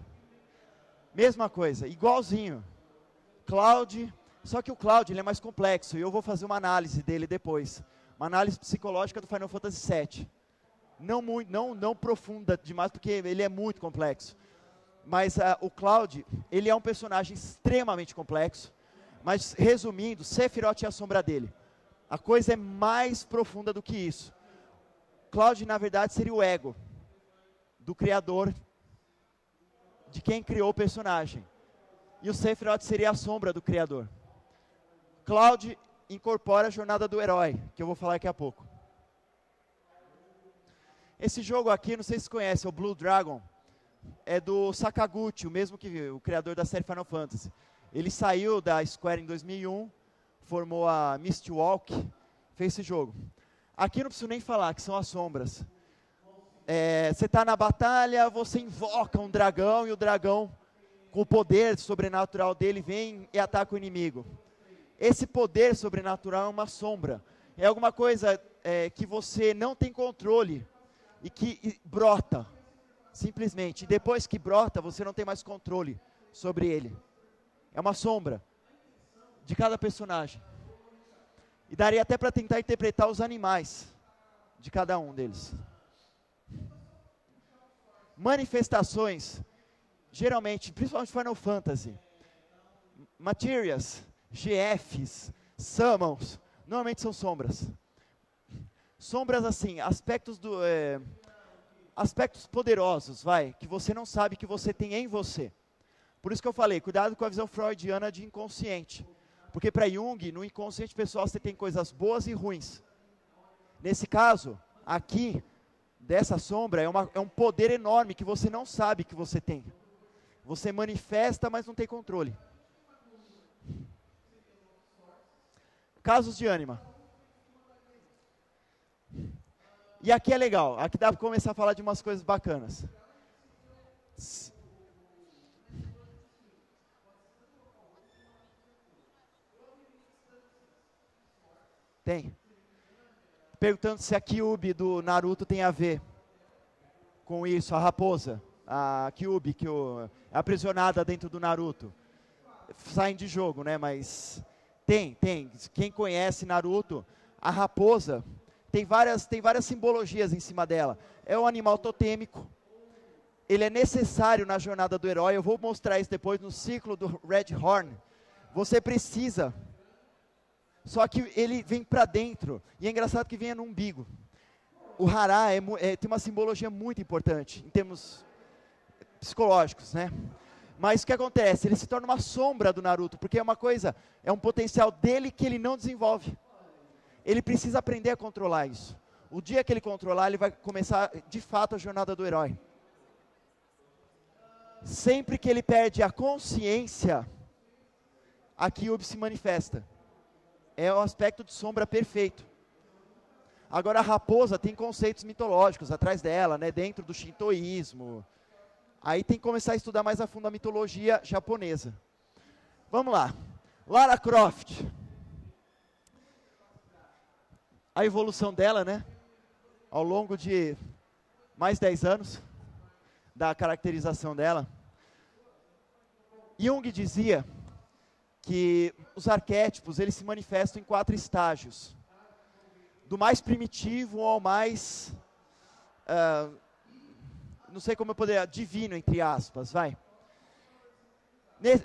Mesma coisa, igualzinho. Cloud, só que o Cloud ele é mais complexo e eu vou fazer uma análise dele depois. Uma análise psicológica do Final Fantasy VII. Não, muito, não, não profunda demais, porque ele é muito complexo. Mas uh, o Cloud, ele é um personagem extremamente complexo. Mas resumindo, Sephiroth é a sombra dele. A coisa é mais profunda do que isso. Cloud, na verdade, seria o ego do criador, de quem criou o personagem. E o Sephiroth seria a sombra do criador. Cloud incorpora a jornada do herói, que eu vou falar daqui a pouco. Esse jogo aqui, não sei se conhece, é o Blue Dragon. É do Sakaguchi, o mesmo que o criador da série Final Fantasy. Ele saiu da Square em 2001 formou a Mistwalk, fez esse jogo. Aqui não preciso nem falar, que são as sombras. É, você está na batalha, você invoca um dragão e o dragão, com o poder sobrenatural dele, vem e ataca o inimigo. Esse poder sobrenatural é uma sombra. É alguma coisa é, que você não tem controle e que e brota, simplesmente. E depois que brota, você não tem mais controle sobre ele. É uma sombra de cada personagem. E daria até para tentar interpretar os animais de cada um deles. Manifestações, geralmente, principalmente Final Fantasy, materials, GFs, summons, normalmente são sombras. Sombras assim, aspectos do é, aspectos poderosos, vai, que você não sabe que você tem em você. Por isso que eu falei, cuidado com a visão freudiana de inconsciente. Porque para Jung, no inconsciente pessoal, você tem coisas boas e ruins. Nesse caso, aqui, dessa sombra, é, uma, é um poder enorme que você não sabe que você tem. Você manifesta, mas não tem controle. Casos de ânima. E aqui é legal, aqui dá para começar a falar de umas coisas bacanas. Tem. Perguntando se a Kyubi do Naruto tem a ver com isso, a raposa. A Kyubi, que o, é aprisionada dentro do Naruto. Saem de jogo, né? Mas tem, tem. Quem conhece Naruto, a raposa tem várias, tem várias simbologias em cima dela. É um animal totêmico. Ele é necessário na jornada do herói. Eu vou mostrar isso depois no ciclo do Red Horn. Você precisa só que ele vem para dentro. E é engraçado que venha no umbigo. O hará é, é, tem uma simbologia muito importante, em termos psicológicos, né? Mas o que acontece? Ele se torna uma sombra do Naruto, porque é uma coisa, é um potencial dele que ele não desenvolve. Ele precisa aprender a controlar isso. O dia que ele controlar, ele vai começar de fato a jornada do herói. Sempre que ele perde a consciência, a Kyubi se manifesta é o aspecto de sombra perfeito. Agora a raposa tem conceitos mitológicos atrás dela, né, dentro do shintoísmo. Aí tem que começar a estudar mais a fundo a mitologia japonesa. Vamos lá. Lara Croft. A evolução dela, né? Ao longo de mais 10 anos da caracterização dela. Jung dizia que os arquétipos eles se manifestam em quatro estágios, do mais primitivo ao mais, uh, não sei como eu poderia, divino entre aspas, vai.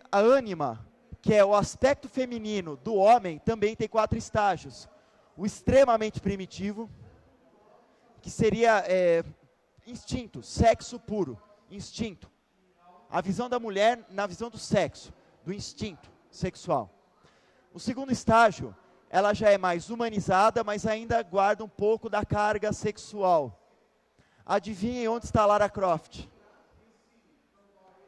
A ânima, que é o aspecto feminino do homem, também tem quatro estágios. O extremamente primitivo, que seria é, instinto, sexo puro, instinto. A visão da mulher na visão do sexo, do instinto sexual. O segundo estágio, ela já é mais humanizada, mas ainda guarda um pouco da carga sexual. Adivinhem onde está Lara Croft?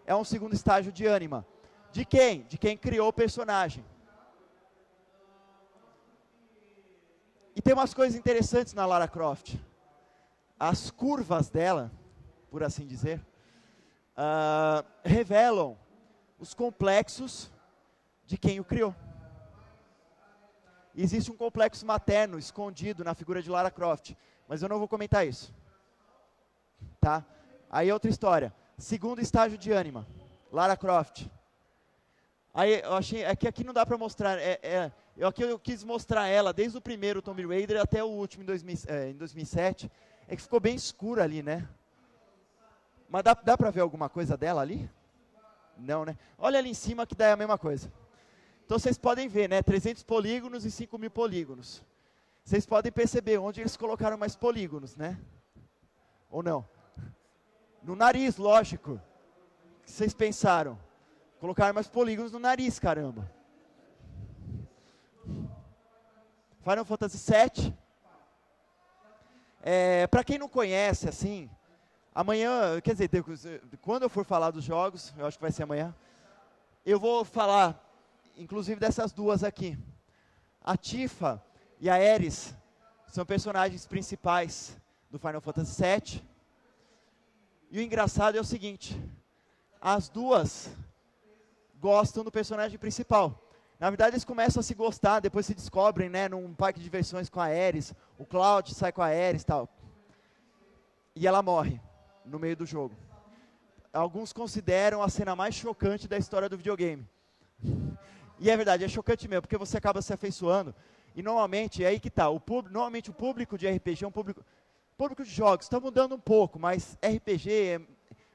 É um segundo estágio de ânima. De quem? De quem criou o personagem. E tem umas coisas interessantes na Lara Croft. As curvas dela, por assim dizer, uh, revelam os complexos de quem o criou. Existe um complexo materno escondido na figura de Lara Croft, mas eu não vou comentar isso. Tá? Aí outra história. Segundo estágio de ânima, Lara Croft. Aí eu achei, é que aqui não dá para mostrar, é, é, eu aqui eu quis mostrar ela desde o primeiro Tomb Raider até o último em, 2000, é, em 2007. É que ficou bem escuro ali, né? Mas dá, dá para ver alguma coisa dela ali? Não, né? Olha ali em cima que dá a mesma coisa. Então vocês podem ver, né? 300 polígonos e 5 mil polígonos. Vocês podem perceber onde eles colocaram mais polígonos, né? Ou não? No nariz, lógico. O que vocês pensaram? Colocaram mais polígonos no nariz, caramba. Final Fantasy VII. É, Para quem não conhece, assim, amanhã, quer dizer, quando eu for falar dos jogos, eu acho que vai ser amanhã, eu vou falar inclusive dessas duas aqui. A Tifa e a Ares são personagens principais do Final Fantasy VII. E o engraçado é o seguinte: as duas gostam do personagem principal. Na verdade, eles começam a se gostar, depois se descobrem, né, num parque de diversões com a Ares. O Cloud sai com a Ares e tal. E ela morre no meio do jogo. Alguns consideram a cena mais chocante da história do videogame. E é verdade, é chocante mesmo, porque você acaba se afeiçoando. E normalmente, é aí que está, o normalmente o público de RPG é um público, público de jogos, está mudando um pouco, mas RPG é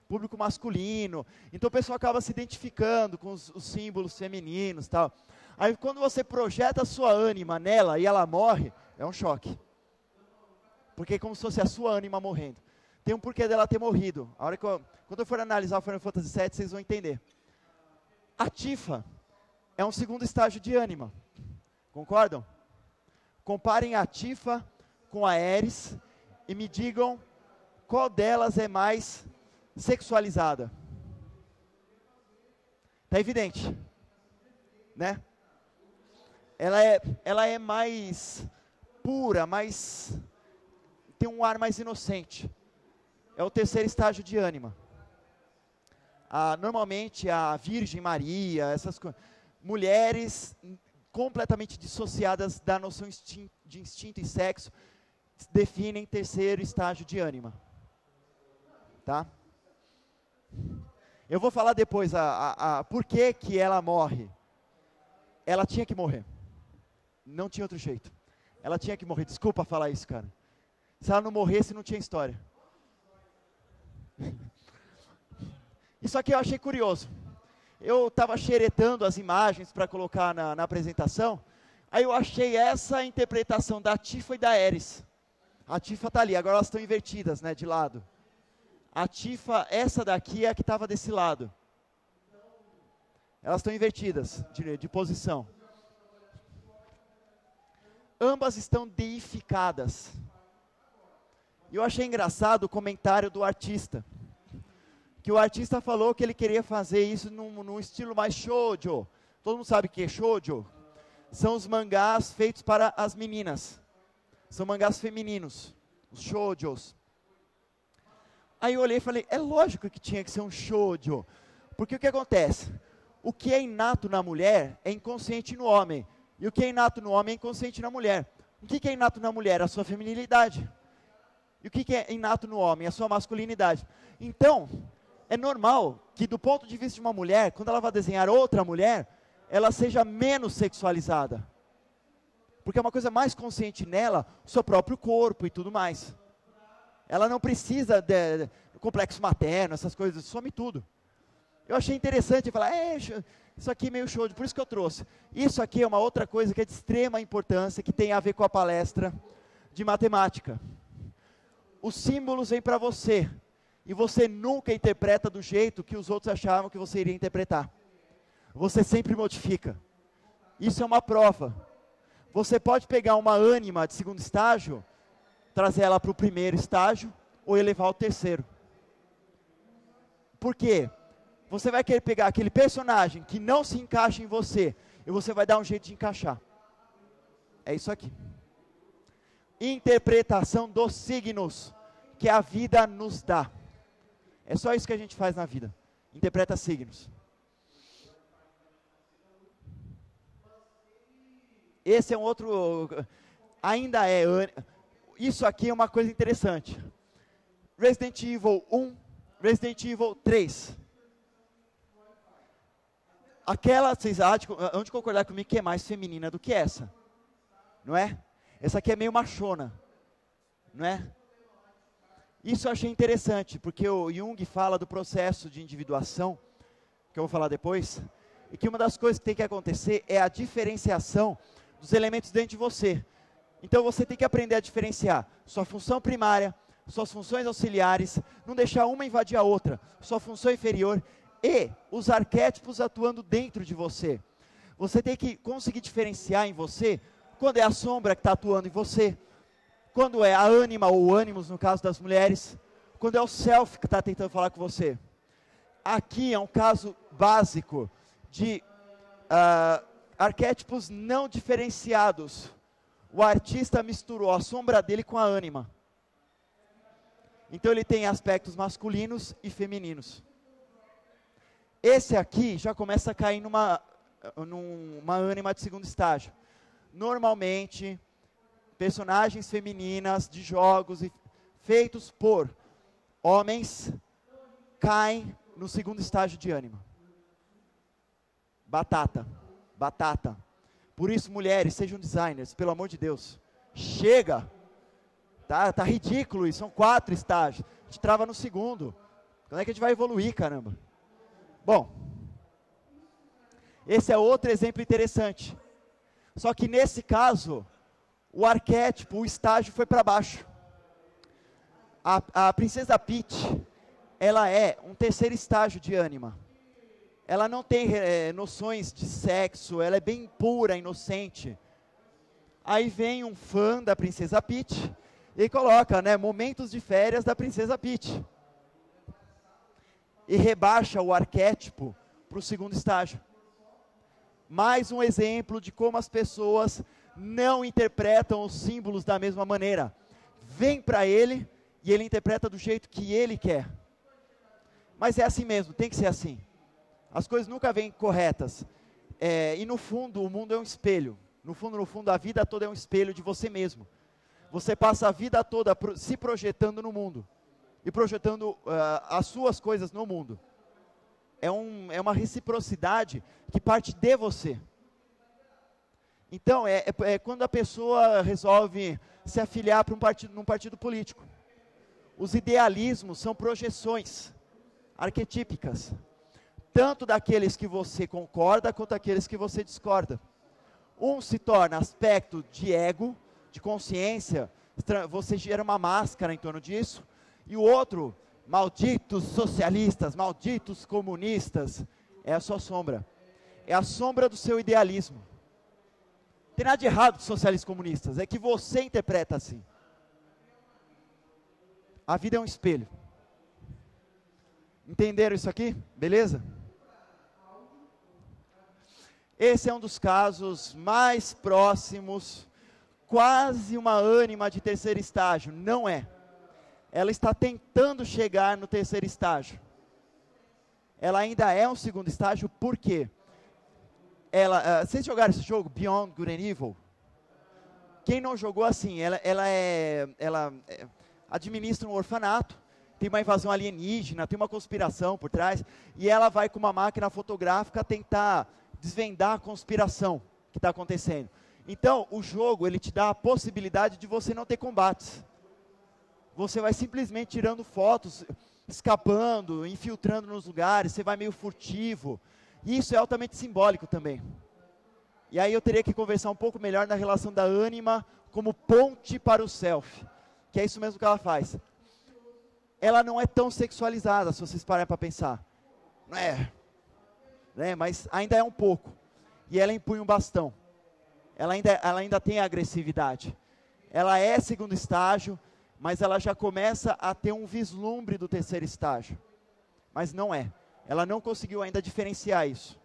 público masculino, então o pessoal acaba se identificando com os, os símbolos femininos tal. Aí quando você projeta a sua ânima nela e ela morre, é um choque. Porque é como se fosse a sua ânima morrendo. Tem um porquê dela ter morrido. A hora que eu, quando eu for analisar o Final Fantasy VII, vocês vão entender. A Tifa é um segundo estágio de ânima. Concordam? Comparem a Tifa com a Ares e me digam qual delas é mais sexualizada. Está evidente, né? ela é, ela é mais pura, mais tem um ar mais inocente. É o terceiro estágio de ânima. Ah, normalmente a Virgem Maria, essas coisas, mulheres completamente dissociadas da noção de instinto e sexo, definem terceiro estágio de ânima. Tá? Eu vou falar depois a, a, a por que, que ela morre. Ela tinha que morrer. Não tinha outro jeito. Ela tinha que morrer. Desculpa falar isso, cara. Se ela não morresse, não tinha história. *laughs* Isso aqui eu achei curioso. Eu estava xeretando as imagens para colocar na, na, apresentação. Aí eu achei essa interpretação da Tifa e da Eris. A Tifa está ali, agora elas estão invertidas, né, de lado. A Tifa, essa daqui é a que estava desse lado. Elas estão invertidas de, de posição ambas estão deificadas. E eu achei engraçado o comentário do artista. Que o artista falou que ele queria fazer isso num, num estilo mais shoujo. Todo mundo sabe o que é shoujo? São os mangás feitos para as meninas. São mangás femininos, os shoujos. Aí eu olhei e falei, é lógico que tinha que ser um shoujo. Porque o que acontece? O que é inato na mulher é inconsciente no homem. E o que é inato no homem é inconsciente na mulher. O que é inato na mulher? A sua feminilidade. E o que é inato no homem? A sua masculinidade. Então, é normal que, do ponto de vista de uma mulher, quando ela vai desenhar outra mulher, ela seja menos sexualizada. Porque é uma coisa mais consciente nela, o seu próprio corpo e tudo mais. Ela não precisa de, de complexo materno, essas coisas, some tudo. Eu achei interessante falar, é, isso aqui é meio show, por isso que eu trouxe. Isso aqui é uma outra coisa que é de extrema importância, que tem a ver com a palestra de matemática. Os símbolos vêm para você, e você nunca interpreta do jeito que os outros achavam que você iria interpretar. Você sempre modifica. Isso é uma prova. Você pode pegar uma ânima de segundo estágio, trazer ela para o primeiro estágio, ou elevar ao terceiro. Por quê? você vai querer pegar aquele personagem que não se encaixa em você e você vai dar um jeito de encaixar. É isso aqui. Interpretação dos signos que a vida nos dá. É só isso que a gente faz na vida. Interpreta signos. Esse é um outro. Ainda é. Isso aqui é uma coisa interessante. Resident Evil 1, Resident Evil 3 aquela, vocês hão de concordar comigo que é mais feminina do que essa, não é? Essa aqui é meio machona, não é? Isso eu achei interessante, porque o Jung fala do processo de individuação, que eu vou falar depois, e que uma das coisas que tem que acontecer é a diferenciação dos elementos dentro de você. Então você tem que aprender a diferenciar sua função primária, suas funções auxiliares, não deixar uma invadir a outra, sua função inferior e os arquétipos atuando dentro de você. Você tem que conseguir diferenciar em você quando é a sombra que está atuando em você, quando é a ânima ou ânimos, no caso das mulheres, quando é o self que está tentando falar com você. Aqui é um caso básico de uh, arquétipos não diferenciados. O artista misturou a sombra dele com a ânima. Então ele tem aspectos masculinos e femininos. Esse aqui já começa a cair numa, numa ânima de segundo estágio. Normalmente, personagens femininas de jogos feitos por Homens caem no segundo estágio de ânimo. Batata, batata. Por isso, mulheres, sejam designers, pelo amor de Deus. Chega! Tá, tá ridículo isso, são quatro estágios. A gente trava no segundo. Como é que a gente vai evoluir, caramba? Bom, esse é outro exemplo interessante. Só que nesse caso, o arquétipo, o estágio foi para baixo. A, a princesa Peach, ela é um terceiro estágio de ânima. Ela não tem é, noções de sexo, ela é bem pura, inocente. Aí vem um fã da princesa Peach e coloca, né, momentos de férias da princesa Peach. E rebaixa o arquétipo para o segundo estágio. Mais um exemplo de como as pessoas não interpretam os símbolos da mesma maneira. Vem para ele e ele interpreta do jeito que ele quer. Mas é assim mesmo, tem que ser assim. As coisas nunca vêm corretas. É, e no fundo, o mundo é um espelho. No fundo, no fundo, a vida toda é um espelho de você mesmo. Você passa a vida toda se projetando no mundo e projetando uh, as suas coisas no mundo. É, um, é uma reciprocidade que parte de você. Então, é, é, é quando a pessoa resolve se afiliar para um partido, num partido político. Os idealismos são projeções arquetípicas, tanto daqueles que você concorda quanto daqueles que você discorda. Um se torna aspecto de ego, de consciência, você gera uma máscara em torno disso, e o outro, malditos socialistas, malditos comunistas, é a sua sombra. É a sombra do seu idealismo. Tem nada de errado com socialistas comunistas, é que você interpreta assim. A vida é um espelho. Entenderam isso aqui? Beleza? Esse é um dos casos mais próximos, quase uma ânima de terceiro estágio. Não é. Ela está tentando chegar no terceiro estágio. Ela ainda é um segundo estágio, por quê? Ela, uh, vocês jogaram esse jogo, Beyond Good and Evil? Quem não jogou assim, ela, ela é, ela é, administra um orfanato, tem uma invasão alienígena, tem uma conspiração por trás, e ela vai com uma máquina fotográfica tentar desvendar a conspiração que está acontecendo. Então, o jogo, ele te dá a possibilidade de você não ter combates. Você vai simplesmente tirando fotos, escapando, infiltrando nos lugares, você vai meio furtivo. E isso é altamente simbólico também. E aí eu teria que conversar um pouco melhor na relação da ânima como ponte para o self que é isso mesmo que ela faz. Ela não é tão sexualizada, se vocês pararem para pensar. Não é, né? mas ainda é um pouco. E ela empunha um bastão. Ela ainda, ela ainda tem agressividade. Ela é segundo estágio, mas ela já começa a ter um vislumbre do terceiro estágio. Mas não é. Ela não conseguiu ainda diferenciar isso.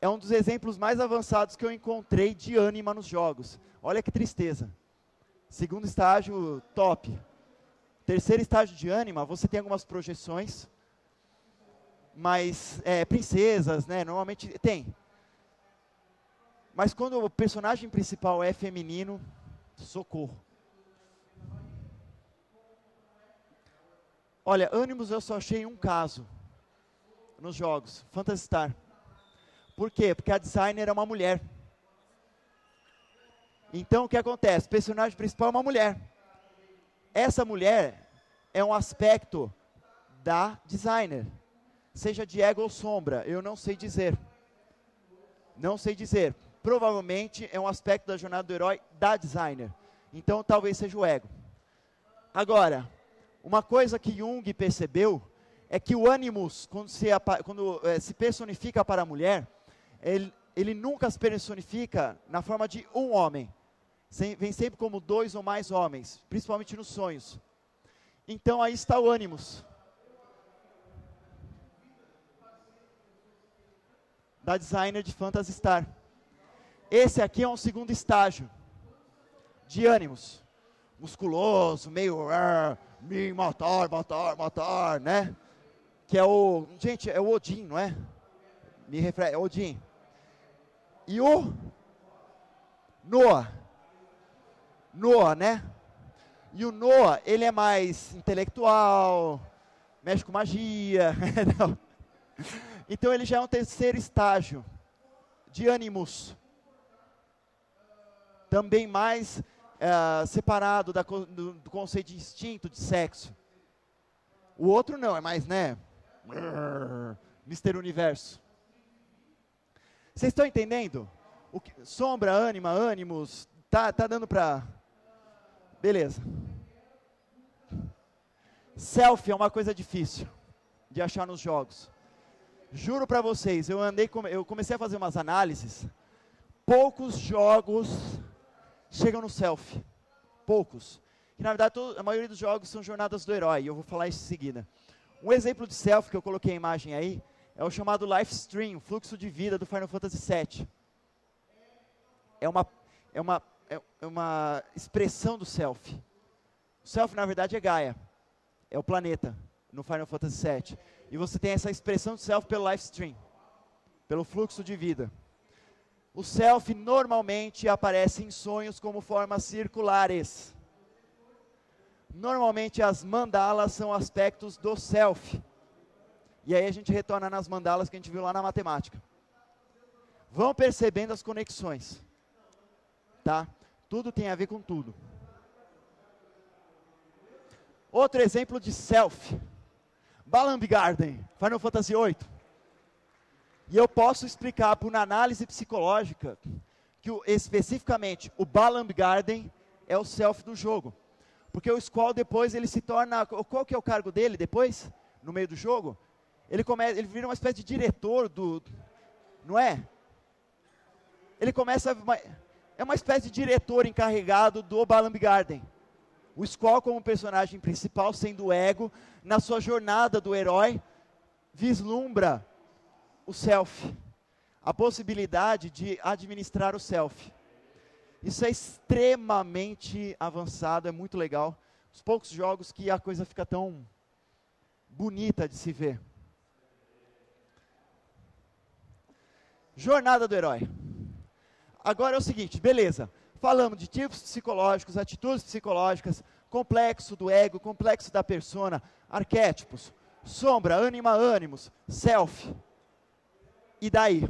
É um dos exemplos mais avançados que eu encontrei de ânima nos jogos. Olha que tristeza. Segundo estágio, top. Terceiro estágio de ânima, você tem algumas projeções, mas é, princesas, né? Normalmente tem. Mas quando o personagem principal é feminino, socorro. Olha, ânimos eu só achei um caso nos jogos, Phantasy Star. Por quê? Porque a designer é uma mulher. Então o que acontece? O personagem principal é uma mulher. Essa mulher é um aspecto da designer. Seja de ego ou sombra, eu não sei dizer. Não sei dizer. Provavelmente é um aspecto da jornada do herói da designer. Então talvez seja o ego. Agora, uma coisa que Jung percebeu é que o ânimos, quando, se, quando é, se personifica para a mulher, ele, ele nunca se personifica na forma de um homem vem sempre como dois ou mais homens, principalmente nos sonhos. Então aí está o ânimos. Da designer de Phantasy Star. Esse aqui é um segundo estágio de ânimos. Musculoso, meio me matar, matar, matar, né? Que é o, gente, é o Odin, não é? Me refere, é Odin. E o Noah Noah, né? E o Noah, ele é mais intelectual, mexe com magia. *laughs* então ele já é um terceiro estágio de ânimos. Também mais é, separado da, do, do, conceito de instinto, de sexo. O outro não, é mais, né? Mister Universo. Vocês estão entendendo? Que, sombra, ânima, ânimos, tá, tá dando para... Beleza. Selfie é uma coisa difícil de achar nos jogos. Juro para vocês, eu andei, eu comecei a fazer umas análises. Poucos jogos chegam no selfie. Poucos. E na verdade, a maioria dos jogos são jornadas do herói. E eu vou falar isso em seguida. Um exemplo de selfie que eu coloquei a imagem aí é o chamado life stream, fluxo de vida do Final Fantasy VII. É uma, é uma, é, é uma expressão do selfie. O selfie, na verdade, é Gaia. É o planeta no Final Fantasy VII. E você tem essa expressão de self pelo live stream, pelo fluxo de vida. O self normalmente aparece em sonhos como formas circulares. Normalmente as mandalas são aspectos do self. E aí a gente retorna nas mandalas que a gente viu lá na matemática. Vão percebendo as conexões. Tá? Tudo tem a ver com tudo. Outro exemplo de self Balamb Garden, Final Fantasy VIII. E eu posso explicar por uma análise psicológica que o, especificamente o Balamb Garden é o self do jogo. Porque o Squall depois ele se torna, qual que é o cargo dele depois, no meio do jogo? Ele, começa, ele vira uma espécie de diretor do, não é? Ele começa, é uma espécie de diretor encarregado do Balamb Garden. O Squall como personagem principal, sendo o ego, na sua jornada do herói, vislumbra o self, a possibilidade de administrar o self. Isso é extremamente avançado, é muito legal. Os poucos jogos que a coisa fica tão bonita de se ver. Jornada do herói. Agora é o seguinte, beleza. Falamos de tipos psicológicos, atitudes psicológicas, complexo do ego, complexo da persona, arquétipos, sombra, ânima, ânimos, self. E daí?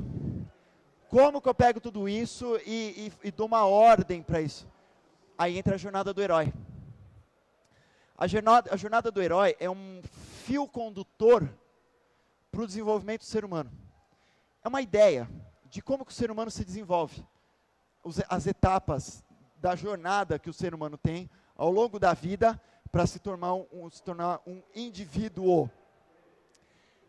Como que eu pego tudo isso e, e, e dou uma ordem para isso? Aí entra a jornada do herói. A jornada, a jornada do herói é um fio condutor para o desenvolvimento do ser humano. É uma ideia de como que o ser humano se desenvolve as etapas da jornada que o ser humano tem ao longo da vida para se um, se tornar um indivíduo.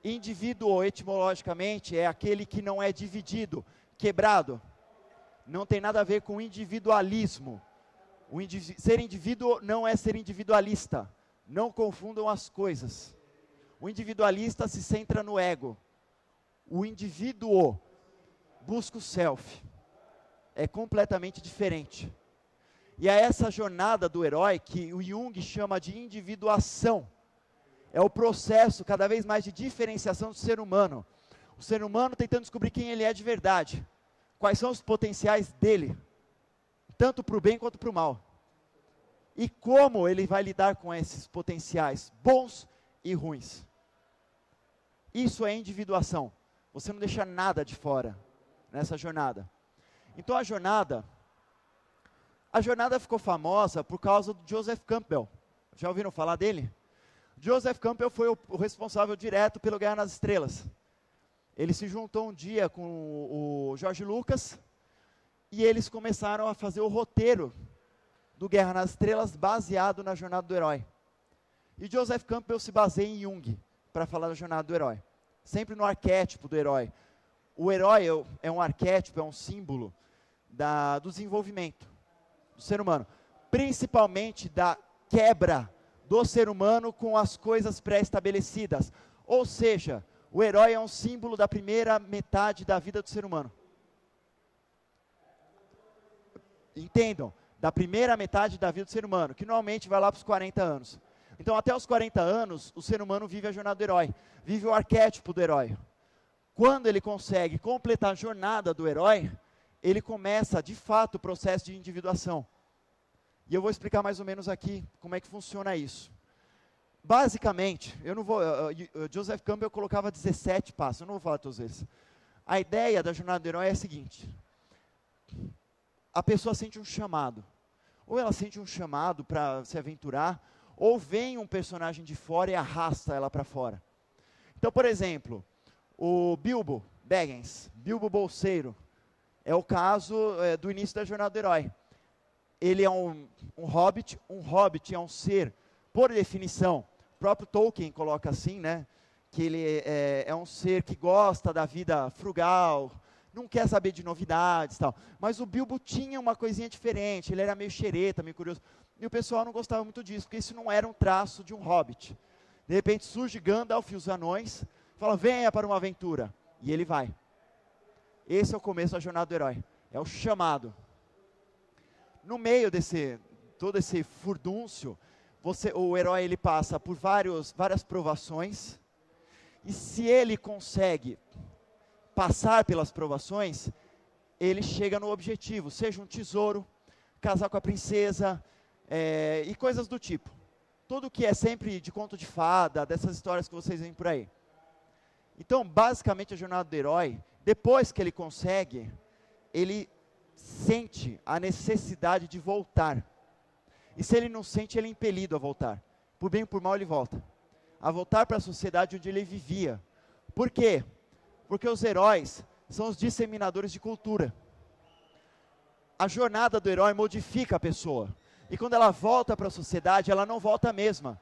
Indivíduo, etimologicamente, é aquele que não é dividido, quebrado. Não tem nada a ver com individualismo. Indiví ser indivíduo não é ser individualista. Não confundam as coisas. O individualista se centra no ego. O indivíduo busca o self é completamente diferente. E é essa jornada do herói que o Jung chama de individuação. É o processo cada vez mais de diferenciação do ser humano. O ser humano tentando descobrir quem ele é de verdade. Quais são os potenciais dele, tanto para o bem quanto para o mal. E como ele vai lidar com esses potenciais, bons e ruins. Isso é individuação. Você não deixa nada de fora nessa jornada. Então a jornada, a jornada ficou famosa por causa do Joseph Campbell. Já ouviram falar dele? Joseph Campbell foi o, o responsável direto pelo Guerra nas Estrelas. Ele se juntou um dia com o, Jorge Lucas e eles começaram a fazer o roteiro do Guerra nas Estrelas baseado na jornada do herói. E Joseph Campbell se baseia em Jung para falar da jornada do herói. Sempre no arquétipo do herói. O herói é um arquétipo, é um símbolo da, do desenvolvimento do ser humano, principalmente da quebra do ser humano com as coisas pré-estabelecidas. Ou seja, o herói é um símbolo da primeira metade da vida do ser humano. Entendam, da primeira metade da vida do ser humano, que normalmente vai lá para os 40 anos. Então, até os 40 anos, o ser humano vive a jornada do herói, vive o arquétipo do herói. Quando ele consegue completar a jornada do herói, ele começa de fato o processo de individuação. E eu vou explicar mais ou menos aqui como é que funciona isso. Basicamente, eu não vou. Joseph Campbell colocava 17 passos, eu não vou falar todos eles. A ideia da jornada do herói é a seguinte: a pessoa sente um chamado. Ou ela sente um chamado para se aventurar, ou vem um personagem de fora e arrasta ela para fora. Então, por exemplo, o Bilbo Baggins, Bilbo Bolseiro, é o caso é, do início da jornada do herói. Ele é um, um hobbit, um hobbit é um ser, por definição, próprio Tolkien coloca assim, né? Que ele é, é um ser que gosta da vida frugal, não quer saber de novidades tal. Mas o Bilbo tinha uma coisinha diferente, ele era meio xereta, meio curioso. E o pessoal não gostava muito disso, porque isso não era um traço de um hobbit. De repente surge Gandalf e os anões, fala, venha para uma aventura. E ele vai. Esse é o começo da jornada do herói. É o chamado. No meio desse, todo esse furdúncio, você, o herói ele passa por vários, várias provações. E se ele consegue passar pelas provações, ele chega no objetivo, seja um tesouro, casar com a princesa é, e coisas do tipo. Tudo que é sempre de conto de fada, dessas histórias que vocês veem por aí. Então, basicamente, a jornada do herói, depois que ele consegue, ele sente a necessidade de voltar. E se ele não sente, ele é impelido a voltar. Por bem ou por mal, ele volta. A voltar para a sociedade onde ele vivia. Por quê? Porque os heróis são os disseminadores de cultura. A jornada do herói modifica a pessoa. E quando ela volta para a sociedade, ela não volta a mesma.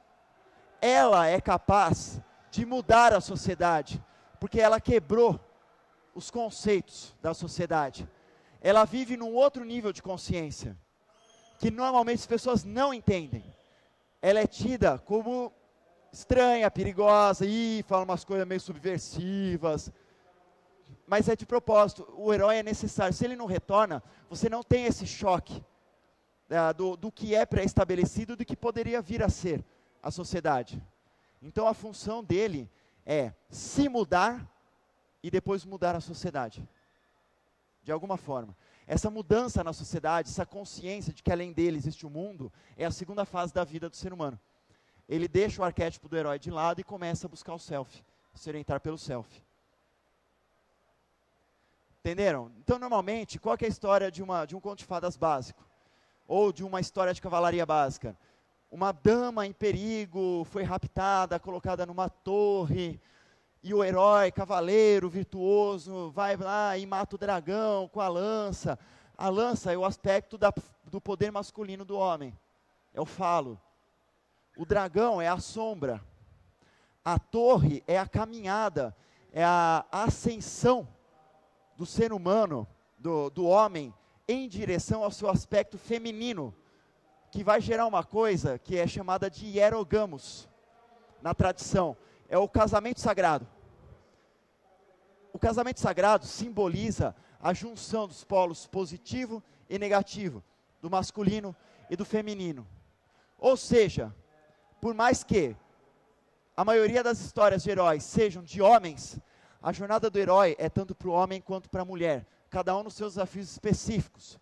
Ela é capaz de mudar a sociedade, porque ela quebrou os conceitos da sociedade. Ela vive num outro nível de consciência, que normalmente as pessoas não entendem. Ela é tida como estranha, perigosa, e fala umas coisas meio subversivas, mas é de propósito, o herói é necessário. Se ele não retorna, você não tem esse choque uh, do, do que é pré-estabelecido, do que poderia vir a ser a sociedade. Então a função dele é se mudar e depois mudar a sociedade. De alguma forma. Essa mudança na sociedade, essa consciência de que além dele existe o um mundo, é a segunda fase da vida do ser humano. Ele deixa o arquétipo do herói de lado e começa a buscar o self, se orientar pelo self. Entenderam? Então, normalmente, qual é a história de, uma, de um conto de fadas básico? Ou de uma história de cavalaria básica? Uma dama em perigo foi raptada, colocada numa torre, e o herói, cavaleiro, virtuoso, vai lá e mata o dragão com a lança. A lança é o aspecto da, do poder masculino do homem, é o falo. O dragão é a sombra. A torre é a caminhada, é a ascensão do ser humano, do, do homem, em direção ao seu aspecto feminino, que vai gerar uma coisa que é chamada de hierogamos na tradição. É o casamento sagrado. O casamento sagrado simboliza a junção dos polos positivo e negativo, do masculino e do feminino. Ou seja, por mais que a maioria das histórias de heróis sejam de homens, a jornada do herói é tanto para o homem quanto para a mulher, cada um nos seus desafios específicos,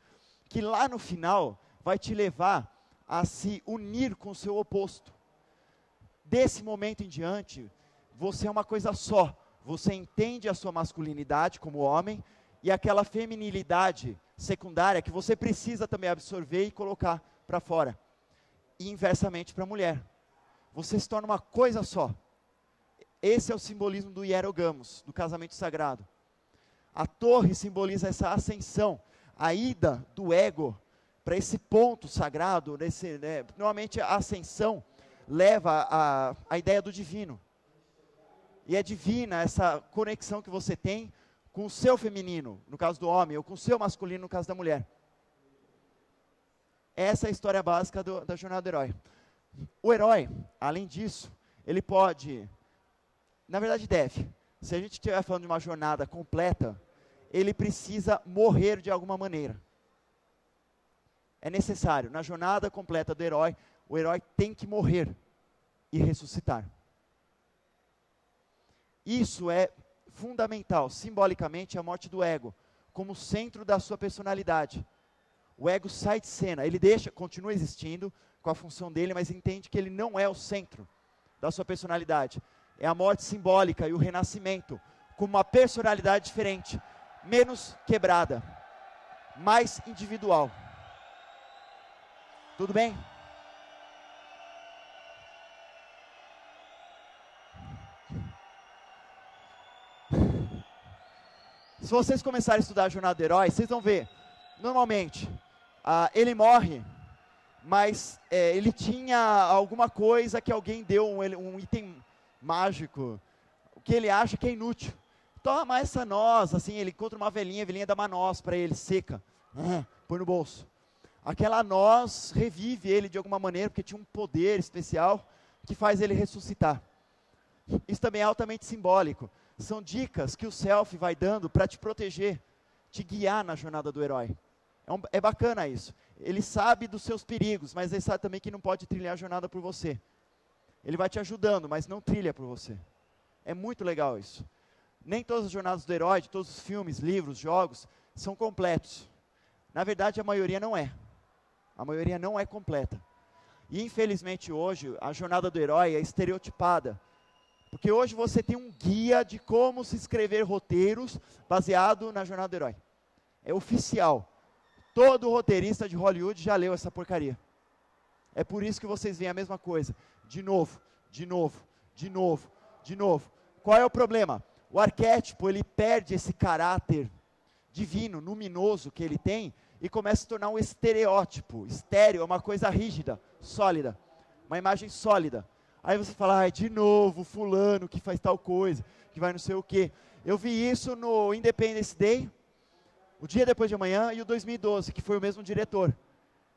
que lá no final vai te levar a se unir com o seu oposto. Desse momento em diante, você é uma coisa só. Você entende a sua masculinidade como homem e aquela feminilidade secundária que você precisa também absorver e colocar para fora. E inversamente para a mulher. Você se torna uma coisa só. Esse é o simbolismo do hierogamos, do casamento sagrado. A torre simboliza essa ascensão, a ida do ego para esse ponto sagrado. Nesse, né, normalmente a ascensão leva a, a ideia do divino. E é divina essa conexão que você tem com o seu feminino, no caso do homem, ou com o seu masculino, no caso da mulher. Essa é a história básica do, da jornada do herói. O herói, além disso, ele pode na verdade, deve. Se a gente estiver falando de uma jornada completa, ele precisa morrer de alguma maneira. É necessário. Na jornada completa do herói, o herói tem que morrer e ressuscitar. Isso é fundamental, simbolicamente, a morte do ego, como centro da sua personalidade. O ego sai de cena, ele deixa, continua existindo com a função dele, mas entende que ele não é o centro da sua personalidade. É a morte simbólica e o renascimento, com uma personalidade diferente, menos quebrada, mais individual. Tudo bem? Se vocês começarem a estudar a jornada do herói, vocês vão ver, normalmente, ah, ele morre, mas é, ele tinha alguma coisa que alguém deu, um, um, item mágico, que ele acha que é inútil. Toma essa noz, assim, ele encontra uma velhinha, a velhinha dá uma noz para ele, seca, ah, põe no bolso. Aquela noz revive ele de alguma maneira, porque tinha um poder especial que faz ele ressuscitar. Isso também é altamente simbólico são dicas que o self vai dando para te proteger, te guiar na jornada do herói. É, um, é, bacana isso. Ele sabe dos seus perigos, mas ele sabe também que não pode trilhar a jornada por você. Ele vai te ajudando, mas não trilha por você. É muito legal isso. Nem todas as jornadas do herói, de todos os filmes, livros, jogos, são completos. Na verdade, a maioria não é. A maioria não é completa. E infelizmente hoje, a jornada do herói é estereotipada porque hoje você tem um guia de como se escrever roteiros baseado na jornada do herói. É oficial. Todo roteirista de Hollywood já leu essa porcaria. É por isso que vocês veem a mesma coisa. De novo, de novo, de novo, de novo. Qual é o problema? O arquétipo, ele perde esse caráter divino, luminoso que ele tem e começa a se tornar um estereótipo. Estéreo é uma coisa rígida, sólida. Uma imagem sólida. Aí você fala, ah, de novo, fulano que faz tal coisa, que vai não sei o quê. Eu vi isso no Independence Day, o dia depois de amanhã, e o 2012, que foi o mesmo diretor.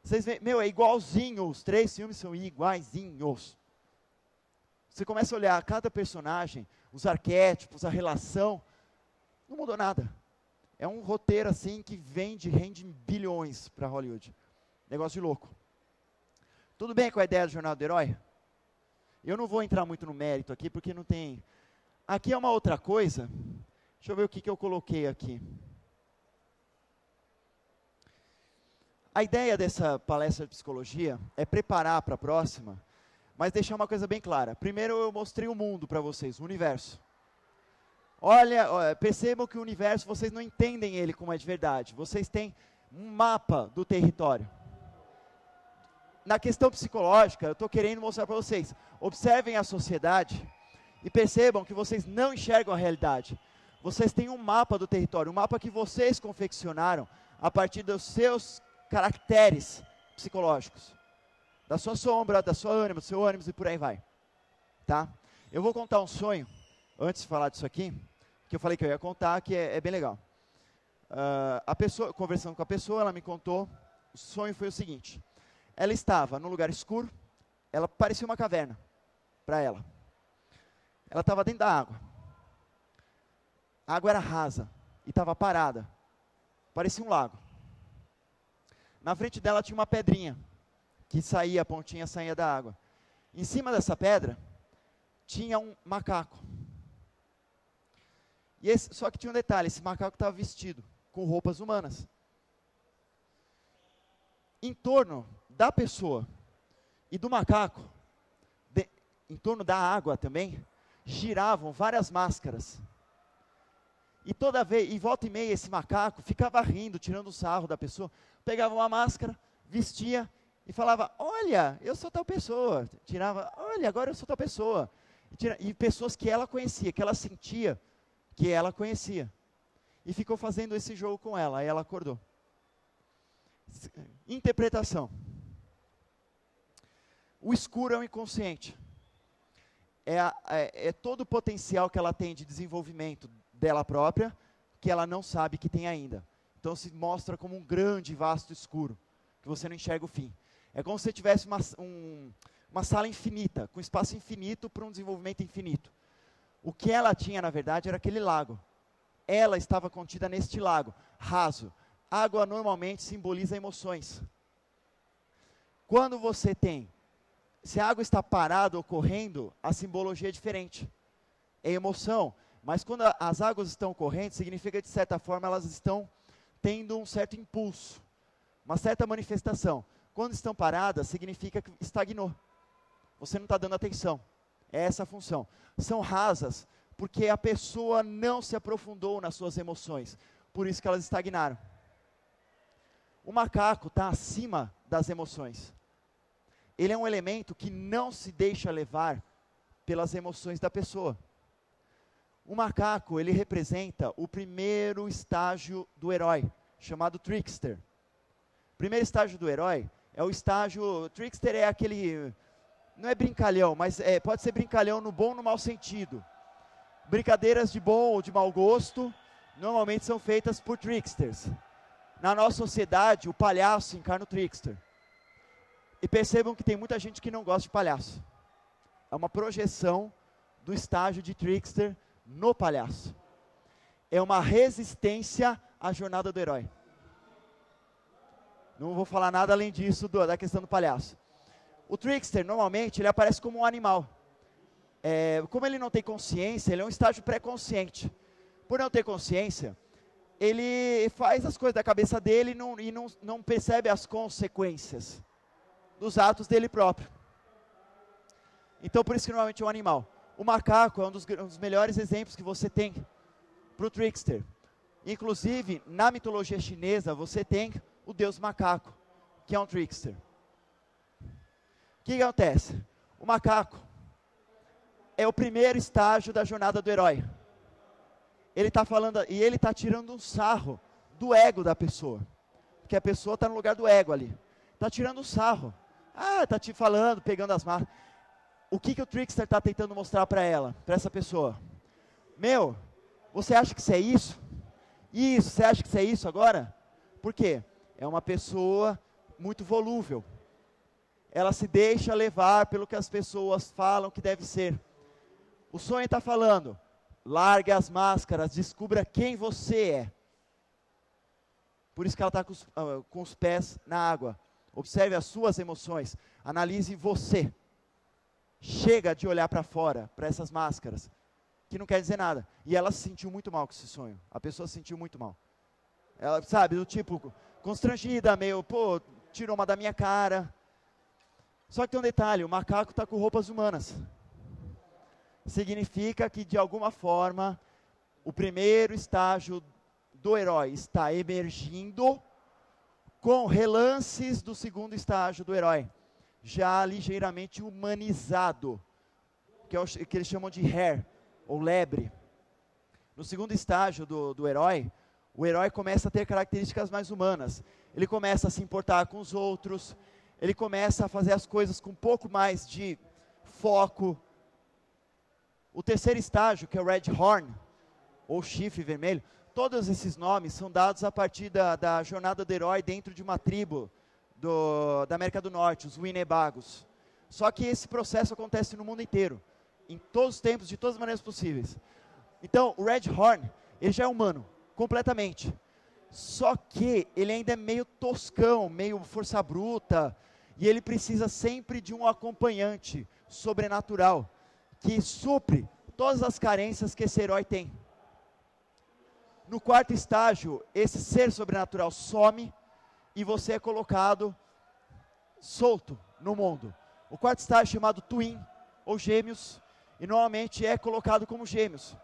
Vocês veem, meu, é igualzinho, os três filmes são iguaizinhos. Você começa a olhar cada personagem, os arquétipos, a relação, não mudou nada. É um roteiro assim que vende, rende bilhões para Hollywood. Negócio de louco. Tudo bem com a ideia do Jornal do Herói? Eu não vou entrar muito no mérito aqui, porque não tem. Aqui é uma outra coisa. Deixa eu ver o que, que eu coloquei aqui. A ideia dessa palestra de psicologia é preparar para a próxima, mas deixar uma coisa bem clara. Primeiro eu mostrei o mundo para vocês, o universo. Olha, percebam que o universo, vocês não entendem ele como é de verdade. Vocês têm um mapa do território na questão psicológica, eu estou querendo mostrar para vocês. Observem a sociedade e percebam que vocês não enxergam a realidade. Vocês têm um mapa do território, um mapa que vocês confeccionaram a partir dos seus caracteres psicológicos. Da sua sombra, da sua ânima, do seu ânimo e por aí vai. Tá? Eu vou contar um sonho, antes de falar disso aqui, que eu falei que eu ia contar, que é, é bem legal. Uh, a pessoa, conversando com a pessoa, ela me contou, o sonho foi o seguinte. Ela estava num lugar escuro, ela parecia uma caverna para ela. Ela estava dentro da água. A água era rasa e estava parada. Parecia um lago. Na frente dela tinha uma pedrinha que saía, a pontinha saía da água. Em cima dessa pedra tinha um macaco. E esse, só que tinha um detalhe: esse macaco estava vestido com roupas humanas. Em torno da pessoa e do macaco, de, em torno da água também, giravam várias máscaras. E toda vez, e volta e meia, esse macaco ficava rindo, tirando sarro da pessoa, pegava uma máscara, vestia e falava: Olha, eu sou tal pessoa. Tirava: Olha, agora eu sou tal pessoa. E, tira, e pessoas que ela conhecia, que ela sentia que ela conhecia. E ficou fazendo esse jogo com ela. Aí ela acordou. Interpretação. O escuro é o inconsciente. É, a, é, é, todo o potencial que ela tem de desenvolvimento dela própria, que ela não sabe que tem ainda. Então se mostra como um grande, vasto escuro, que você não enxerga o fim. É como se você tivesse uma, um, uma sala infinita, com espaço infinito para um desenvolvimento infinito. O que ela tinha, na verdade, era aquele lago. Ela estava contida neste lago, raso. Água normalmente simboliza emoções. Quando você tem se a água está parada ou correndo, a simbologia é diferente. É emoção. Mas quando a, as águas estão correndo, significa de certa forma, elas estão tendo um certo impulso. uma certa manifestação. Quando estão paradas, significa que estagnou. Você não está dando atenção. É essa a função. São rasas porque a pessoa não se aprofundou nas suas emoções. Por isso que elas estagnaram. O macaco está acima das emoções. Ele é um elemento que não se deixa levar pelas emoções da pessoa. O macaco, ele representa o primeiro estágio do herói, chamado trickster. O primeiro estágio do herói é o estágio. Trickster é aquele. Não é brincalhão, mas é, pode ser brincalhão no bom ou no mau sentido. Brincadeiras de bom ou de mau gosto normalmente são feitas por tricksters. Na nossa sociedade, o palhaço encarna o trickster. E percebam que tem muita gente que não gosta de palhaço. É uma projeção do estágio de trickster no palhaço. É uma resistência à jornada do herói. Não vou falar nada além disso do, da questão do palhaço. O trickster, normalmente, ele aparece como um animal. É, como ele não tem consciência, ele é um estágio pré-consciente. Por não ter consciência, ele faz as coisas da cabeça dele e, não, e não, não percebe as consequências dos atos dele próprio. Então, por isso que normalmente é um animal. O macaco é um dos, um dos melhores exemplos que você tem para o trickster. Inclusive, na mitologia chinesa, você tem o deus macaco, que é um trickster. O que, que acontece? O macaco é o primeiro estágio da jornada do herói. Ele está falando, e ele está tirando um sarro do ego da pessoa. Porque a pessoa está no lugar do ego ali. Está tirando um sarro. Ah, está te falando, pegando as marcas o que, que o trickster está tentando mostrar para ela, para essa pessoa? Meu, você acha que isso é isso? Isso, você acha que isso é isso agora? Por quê? É uma pessoa muito volúvel. Ela se deixa levar pelo que as pessoas falam que deve ser. O sonho está falando: largue as máscaras, descubra quem você é. Por isso que ela está com, uh, com os pés na água. Observe as suas emoções. Analise você. Chega de olhar para fora, para essas máscaras, que não quer dizer nada. E ela se sentiu muito mal com esse sonho. A pessoa se sentiu muito mal. Ela, sabe, do tipo, constrangida, meio, pô, tirou uma da minha cara. Só que tem um detalhe: o macaco está com roupas humanas. Significa que, de alguma forma, o primeiro estágio do herói está emergindo com relances do segundo estágio do herói já ligeiramente humanizado, que é o que eles chamam de hair, ou lebre. No segundo estágio do, do herói, o herói começa a ter características mais humanas. Ele começa a se importar com os outros, ele começa a fazer as coisas com um pouco mais de foco. O terceiro estágio, que é o Red Horn, ou chifre vermelho, todos esses nomes são dados a partir da, da jornada do herói dentro de uma tribo do, da América do Norte, os Winebagos. Só que esse processo acontece no mundo inteiro, em todos os tempos, de todas as maneiras possíveis. Então, o Red Horn, ele já é humano, completamente. Só que ele ainda é meio toscão, meio força bruta, e ele precisa sempre de um acompanhante sobrenatural que supre todas as carências que esse herói tem. No quarto estágio, esse ser sobrenatural some e você é colocado solto no mundo. O quarto estágio é chamado twin, ou gêmeos, e normalmente é colocado como gêmeos.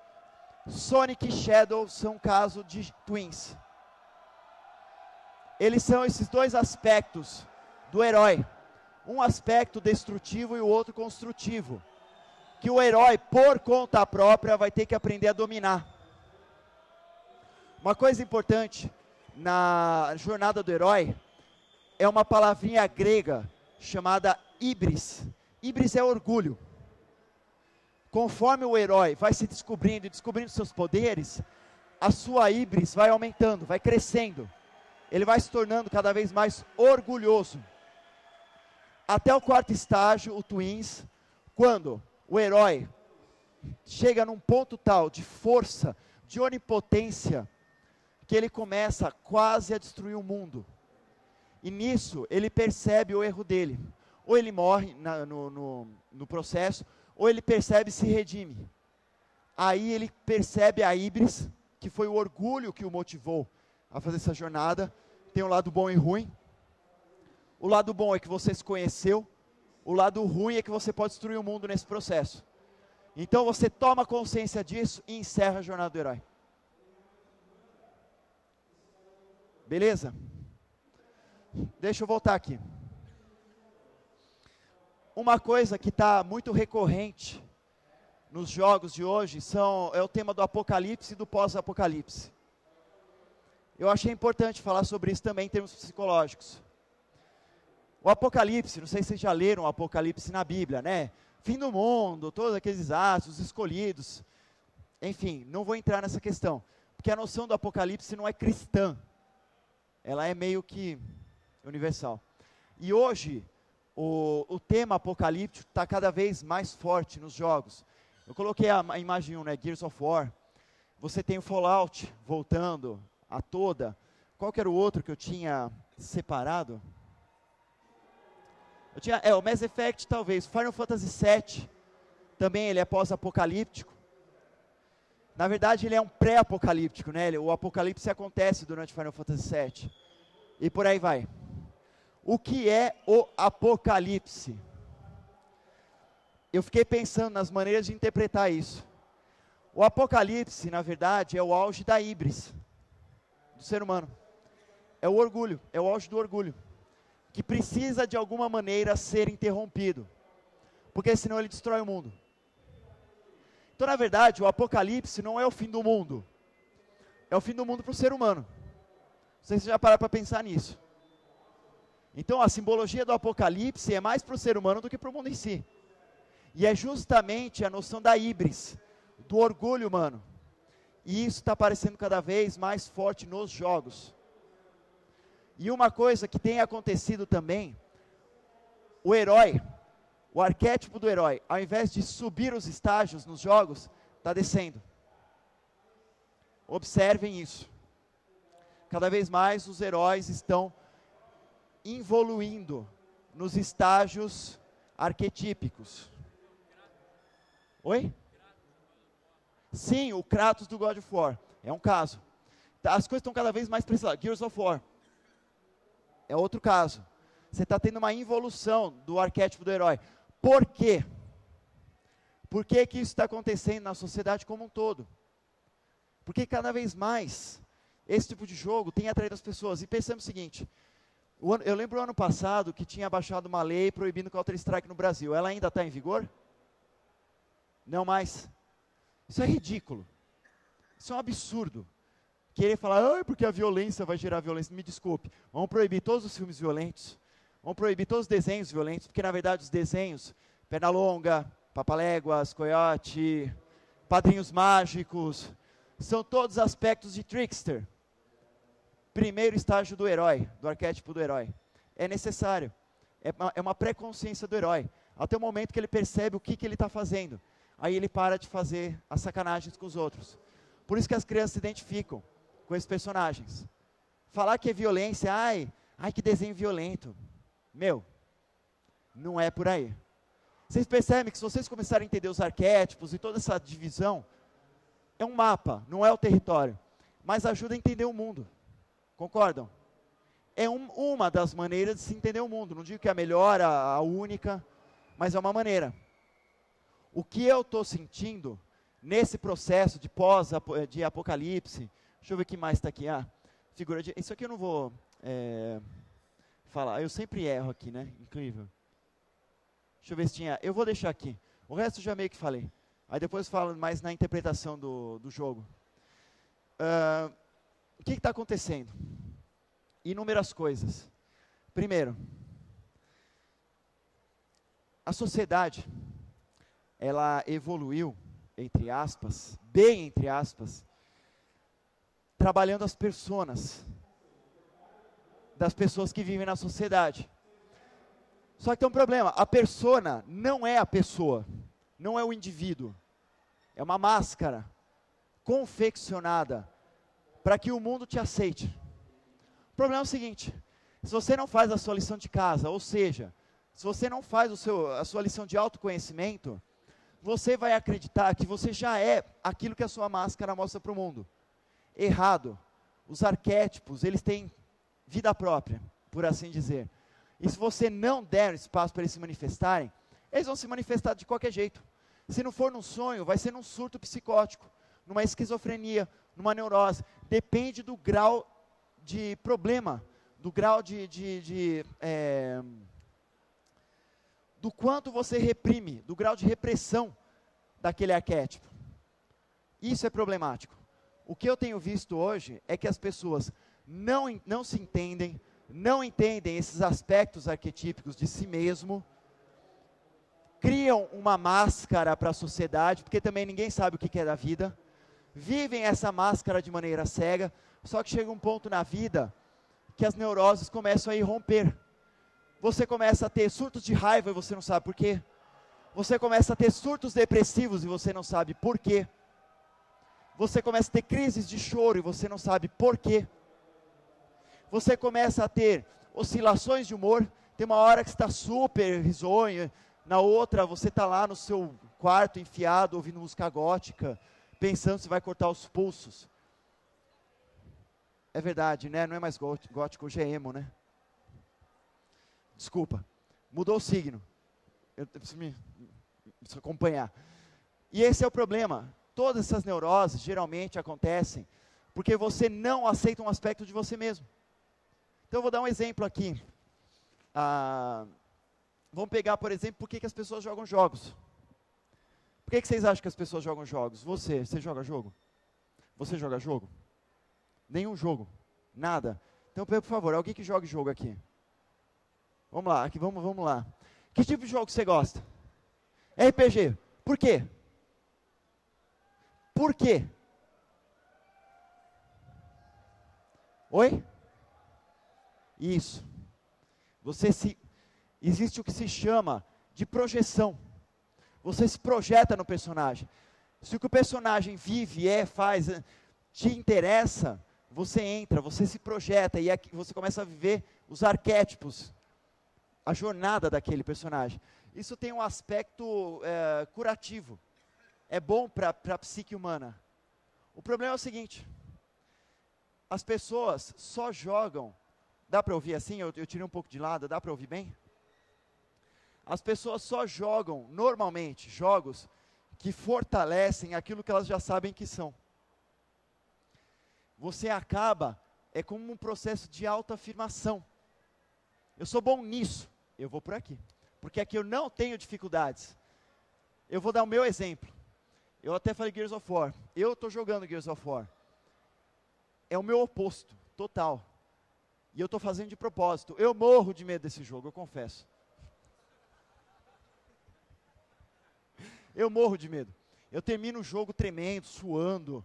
Sonic e Shadow são caso de twins. Eles são esses dois aspectos do herói. Um aspecto destrutivo e o outro construtivo. Que o herói, por conta própria, vai ter que aprender a dominar. Uma coisa importante na jornada do herói é uma palavrinha grega chamada ibris. Ibris é orgulho. Conforme o herói vai se descobrindo e descobrindo seus poderes, a sua ibris vai aumentando, vai crescendo. Ele vai se tornando cada vez mais orgulhoso. Até o quarto estágio, o Twins, quando o herói chega num ponto tal de força, de onipotência, que ele começa quase a destruir o mundo. E nisso ele percebe o erro dele. Ou ele morre na, no, no, no, processo, ou ele percebe e se redime. Aí ele percebe a Ibris, que foi o orgulho que o motivou a fazer essa jornada. Tem um lado bom e ruim. O lado bom é que você se conheceu, o lado ruim é que você pode destruir o mundo nesse processo. Então você toma consciência disso e encerra a jornada do herói. Beleza? Deixa eu voltar aqui. Uma coisa que está muito recorrente nos jogos de hoje são, é o tema do apocalipse e do pós-apocalipse. Eu achei importante falar sobre isso também em termos psicológicos. O Apocalipse, não sei se vocês já leram o Apocalipse na Bíblia, né? Fim do mundo, todos aqueles desastres, escolhidos. Enfim, não vou entrar nessa questão, porque a noção do Apocalipse não é cristã. Ela é meio que universal. E hoje, o, o tema apocalíptico está cada vez mais forte nos jogos. Eu coloquei a, a imagem 1, né? Gears of War. Você tem o Fallout voltando, a toda. Qual que era o outro que eu tinha separado? Eu tinha, é, o Mass Effect talvez, Final Fantasy VII, também ele é pós-apocalíptico. Na verdade, ele é um pré-apocalíptico, né? O apocalipse acontece durante Final Fantasy VII. E por aí vai. O que é o apocalipse? Eu fiquei pensando nas maneiras de interpretar isso. O apocalipse, na verdade, é o auge da híbris do ser humano. É o orgulho, é o auge do orgulho, que precisa de alguma maneira ser interrompido, porque senão ele destrói o mundo. Então, na verdade, o apocalipse não é o fim do mundo, é o fim do mundo para o ser humano. Não sei se você já pararam para pensar nisso. Então, a simbologia do apocalipse é mais para o ser humano do que para o mundo em si. E é justamente a noção da híbris, do orgulho humano. E isso está aparecendo cada vez mais forte nos jogos. E uma coisa que tem acontecido também, o herói, o arquétipo do herói, ao invés de subir os estágios nos jogos, está descendo. Observem isso. Cada vez mais os heróis estão evoluindo nos estágios arquetípicos. Oi? Sim, o Kratos do God of War. É um caso. Tá, as coisas estão cada vez mais precisas. Gears of War. É outro caso. Você está tendo uma involução do arquétipo do herói. Por quê? Por que, que isso está acontecendo na sociedade como um todo? Porque cada vez mais esse tipo de jogo tem atraído as pessoas. E pensamos o seguinte: eu lembro o ano passado que tinha baixado uma lei proibindo Counter-Strike no Brasil. Ela ainda está em vigor? Não mais. Isso é ridículo. Isso é um absurdo. Querer falar, ah, porque a violência vai gerar violência. Me desculpe. Vamos proibir todos os filmes violentos. Vamos proibir todos os desenhos violentos, porque na verdade os desenhos, Pernalonga, Papaléguas, Coyote, Padrinhos Mágicos, são todos aspectos de trickster. Primeiro estágio do herói, do arquétipo do herói. É necessário. É uma, é pré-consciência do herói. Até o momento que ele percebe o que, que ele está fazendo aí ele para de fazer as sacanagens com os outros. Por isso que as crianças se identificam com esses personagens. Falar que é violência, ai, ai que desenho violento. Meu, não é por aí. Vocês percebem que se vocês começarem a entender os arquétipos e toda essa divisão, é um mapa, não é o território, mas ajuda a entender o mundo. Concordam? É um, uma das maneiras de se entender o mundo. Não digo que é a melhor, a, a única, mas é uma maneira. O que eu estou sentindo nesse processo de pós de apocalipse, deixa eu ver o que mais está aqui. Ah, figura de, isso aqui eu não vou é, falar. Eu sempre erro aqui, né? Incrível. Deixa eu ver se tinha. Eu vou deixar aqui. O resto eu já meio que falei. Aí depois falo mais na interpretação do, do jogo. Uh, o que está acontecendo? Inúmeras coisas. Primeiro, a sociedade ela evoluiu, entre aspas, bem entre aspas, trabalhando as personas das pessoas que vivem na sociedade. Só que tem um problema, a persona não é a pessoa, não é o indivíduo. É uma máscara confeccionada para que o mundo te aceite. O problema é o seguinte: se você não faz a sua lição de casa, ou seja, se você não faz o seu, a sua lição de autoconhecimento, você vai acreditar que você já é aquilo que a sua máscara mostra para o mundo. Errado. Os arquétipos, eles têm vida própria, por assim dizer. E se você não der espaço para eles se manifestarem, eles vão se manifestar de qualquer jeito. Se não for num sonho, vai ser num surto psicótico, numa esquizofrenia, numa neurose. Depende do grau de problema, do grau de. de, de é, do quanto você reprime, do grau de repressão daquele arquétipo. Isso é problemático. O que eu tenho visto hoje é que as pessoas não, não se entendem, não entendem esses aspectos arquetípicos de si mesmo, criam uma máscara para a sociedade, porque também ninguém sabe o que é da vida, vivem essa máscara de maneira cega, só que chega um ponto na vida que as neuroses começam a irromper. Você começa a ter surtos de raiva e você não sabe por quê. Você começa a ter surtos depressivos e você não sabe por quê. Você começa a ter crises de choro e você não sabe por quê. Você começa a ter oscilações de humor. Tem uma hora que está super risonho, na outra você está lá no seu quarto enfiado ouvindo música gótica, pensando se vai cortar os pulsos. É verdade, né? Não é mais gótico, hoje é emo, né? Desculpa. Mudou o signo. Eu preciso me preciso acompanhar. E esse é o problema. Todas essas neuroses geralmente acontecem porque você não aceita um aspecto de você mesmo. Então eu vou dar um exemplo aqui. Ah, vamos pegar, por exemplo, por que, que as pessoas jogam jogos. Por que, que vocês acham que as pessoas jogam jogos? Você, você joga jogo? Você joga jogo? Nenhum jogo. Nada. Então, por favor, alguém que jogue jogo aqui. Vamos lá, aqui vamos, vamos lá. Que tipo de jogo você gosta? RPG. Por quê? Por quê? Oi? Isso. Você se existe o que se chama de projeção. Você se projeta no personagem. Se o que o personagem vive, é, faz, te interessa, você entra, você se projeta e você começa a viver os arquétipos, a jornada daquele personagem. Isso tem um aspecto é, curativo. É bom para a psique humana. O problema é o seguinte: as pessoas só jogam. Dá para ouvir assim? Eu, eu tirei um pouco de lado, dá para ouvir bem? As pessoas só jogam, normalmente, jogos que fortalecem aquilo que elas já sabem que são você acaba, é como um processo de autoafirmação. Eu sou bom nisso, eu vou por aqui. Porque aqui eu não tenho dificuldades. Eu vou dar o meu exemplo. Eu até falei Gears of War. Eu estou jogando Gears of War. É o meu oposto, total. E eu estou fazendo de propósito. Eu morro de medo desse jogo, eu confesso. Eu morro de medo. Eu termino o jogo tremendo, suando.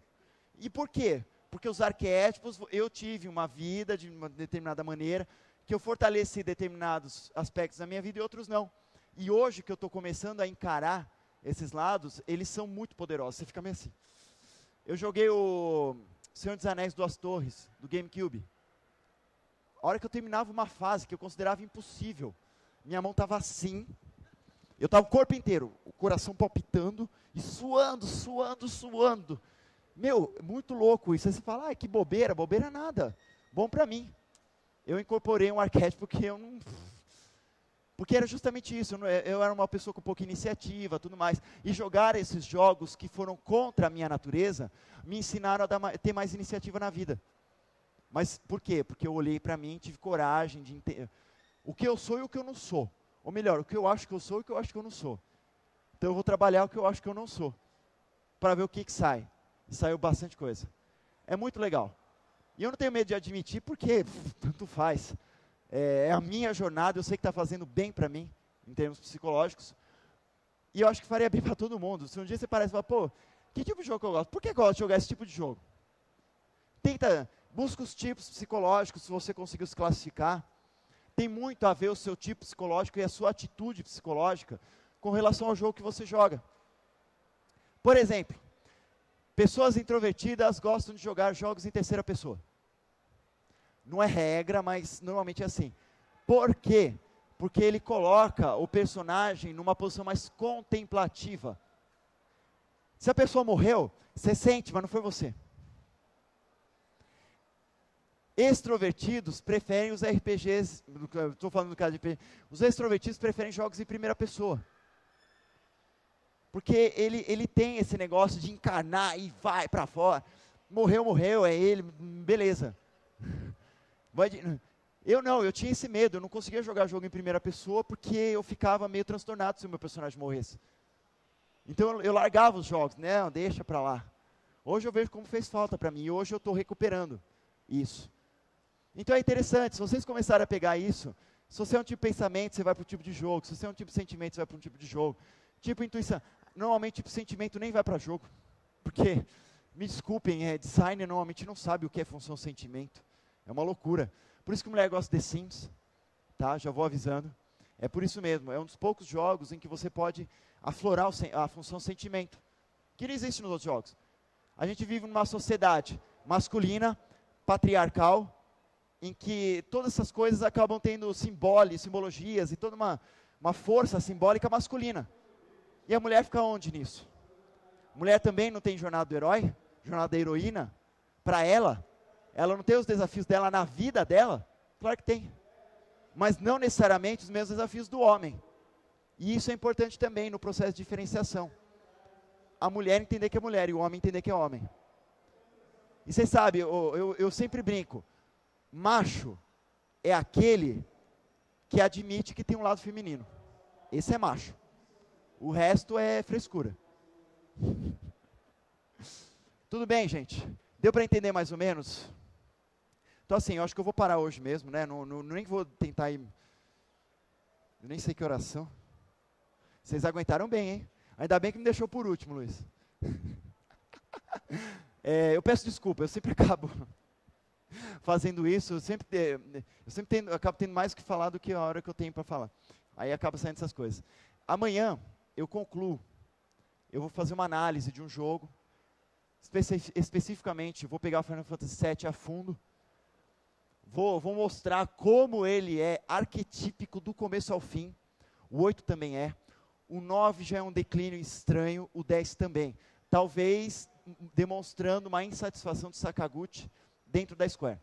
E por quê? Porque os arquétipos, eu tive uma vida de uma determinada maneira, que eu fortaleci determinados aspectos da minha vida e outros não. E hoje que eu estou começando a encarar esses lados, eles são muito poderosos. Você fica meio assim. Eu joguei o Senhor dos Anéis Duas Torres, do GameCube. A hora que eu terminava uma fase que eu considerava impossível, minha mão estava assim, eu estava o corpo inteiro, o coração palpitando e suando, suando, suando. Meu, muito louco isso. Aí você fala, ah, que bobeira, bobeira nada. Bom para mim. Eu incorporei um arquétipo que eu não. *laughs* Porque era justamente isso, eu era uma pessoa com pouca iniciativa, tudo mais. E jogar esses jogos que foram contra a minha natureza, me ensinaram a dar, ter mais iniciativa na vida. Mas por quê? Porque eu olhei para mim, tive coragem de entender o que eu sou e o que eu não sou. Ou melhor, o que eu acho que eu sou e o que eu acho que eu não sou. Então eu vou trabalhar o que eu acho que eu não sou. Para ver o que, que sai saiu bastante coisa. É muito legal. E eu não tenho medo de admitir, porque tanto faz. É, é, a minha jornada, eu sei que está fazendo bem para mim, em termos psicológicos. E eu acho que faria bem para todo mundo. Se um dia você parece e fala, pô, que tipo de jogo eu gosto? Por que eu gosto de jogar esse tipo de jogo? Tenta, busca os tipos psicológicos, se você conseguir os classificar. Tem muito a ver o seu tipo psicológico e a sua atitude psicológica com relação ao jogo que você joga. Por exemplo, Pessoas introvertidas gostam de jogar jogos em terceira pessoa. Não é regra, mas normalmente é assim. Por quê? Porque ele coloca o personagem numa posição mais contemplativa. Se a pessoa morreu, você sente, mas não foi você. Extrovertidos preferem os RPGs, estou falando do caso de RPG, os extrovertidos preferem jogos em primeira pessoa. Porque ele, ele tem esse negócio de encarnar e vai para fora. Morreu, morreu, é ele, beleza. *laughs* Eu não, eu tinha esse medo, eu não conseguia jogar jogo em primeira pessoa porque eu ficava meio transtornado se o meu personagem morresse. Então eu, eu largava os jogos, não, deixa para lá. Hoje eu vejo como fez falta para mim, e hoje eu estou recuperando isso. Então é interessante, se vocês começarem a pegar isso, se você é um tipo de pensamento, você vai para um tipo de jogo, se você é um tipo de sentimento, você vai para um tipo de jogo. Tipo intuição, normalmente tipo sentimento nem vai para jogo, porque, me desculpem, é, designer normalmente não sabe o que é função sentimento, é uma loucura. Por isso que mulher gosta de Sims, tá? Já vou avisando. É por isso mesmo, é um dos poucos jogos em que você pode aflorar a função sentimento, que não existe nos outros jogos. A gente vive numa sociedade masculina, patriarcal, em que todas essas coisas acabam tendo simbole, simbologias e toda uma, uma força simbólica masculina. E a mulher fica onde nisso? Mulher também não tem jornada do herói, jornada da heroína. Para ela, ela não tem os desafios dela na vida dela? Claro que tem. Mas não necessariamente os mesmos desafios do homem. E isso é importante também no processo de diferenciação. A mulher entender que é mulher e o homem entender que é homem. E você sabe, eu, eu, eu sempre brinco. Macho é aquele que admite que tem um lado feminino. Esse é macho. O resto é frescura. *laughs* Tudo bem, gente? Deu para entender mais ou menos? Então, assim, eu acho que eu vou parar hoje mesmo, né? Não, não, nem vou tentar ir. Eu nem sei que oração. Vocês aguentaram bem, hein? Ainda bem que me deixou por último, Luiz. *laughs* é, eu peço desculpa, eu sempre *laughs* acabo *laughs* fazendo isso. Eu sempre, eu sempre tenho, acabo tendo mais o que falar do que a hora que eu tenho para falar. Aí acaba saindo essas coisas. Amanhã, eu concluo. Eu vou fazer uma análise de um jogo. Especi especificamente, vou pegar o Final Fantasy VII a fundo. Vou, vou mostrar como ele é arquetípico do começo ao fim. O 8 também é. O 9 já é um declínio estranho, o 10 também. Talvez demonstrando uma insatisfação de Sakaguchi dentro da Square.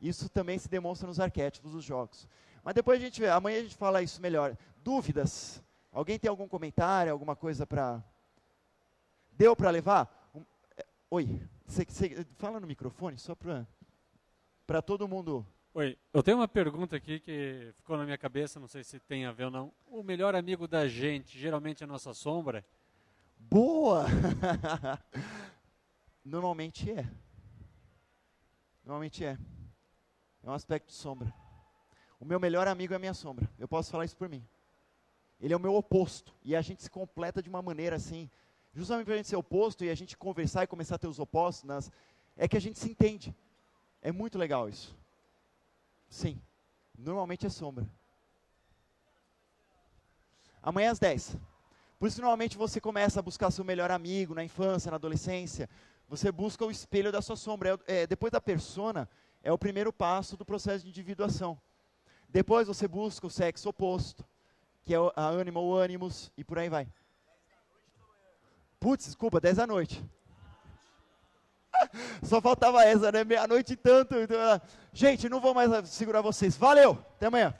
Isso também se demonstra nos arquétipos dos jogos. Mas depois a gente vê, amanhã a gente fala isso melhor. Dúvidas? Alguém tem algum comentário, alguma coisa para. Deu para levar? Um... É, oi, cê, cê, fala no microfone, só para todo mundo. Oi, eu tenho uma pergunta aqui que ficou na minha cabeça, não sei se tem a ver ou não. O melhor amigo da gente, geralmente é a nossa sombra? Boa! *laughs* Normalmente é. Normalmente é. É um aspecto de sombra. O meu melhor amigo é a minha sombra. Eu posso falar isso por mim. Ele é o meu oposto. E a gente se completa de uma maneira assim. Justamente para a gente ser oposto e a gente conversar e começar a ter os opostos, nas, é que a gente se entende. É muito legal isso. Sim. Normalmente é sombra. Amanhã às 10. Por isso, normalmente você começa a buscar seu melhor amigo na infância, na adolescência. Você busca o espelho da sua sombra. É, é, depois da persona, é o primeiro passo do processo de individuação. Depois você busca o sexo oposto que é a Animal Animus, e por aí vai. Putz, desculpa, 10 da noite. *laughs* Só faltava essa, né? Meia-noite e tanto. Então, gente, não vou mais segurar vocês. Valeu, até amanhã.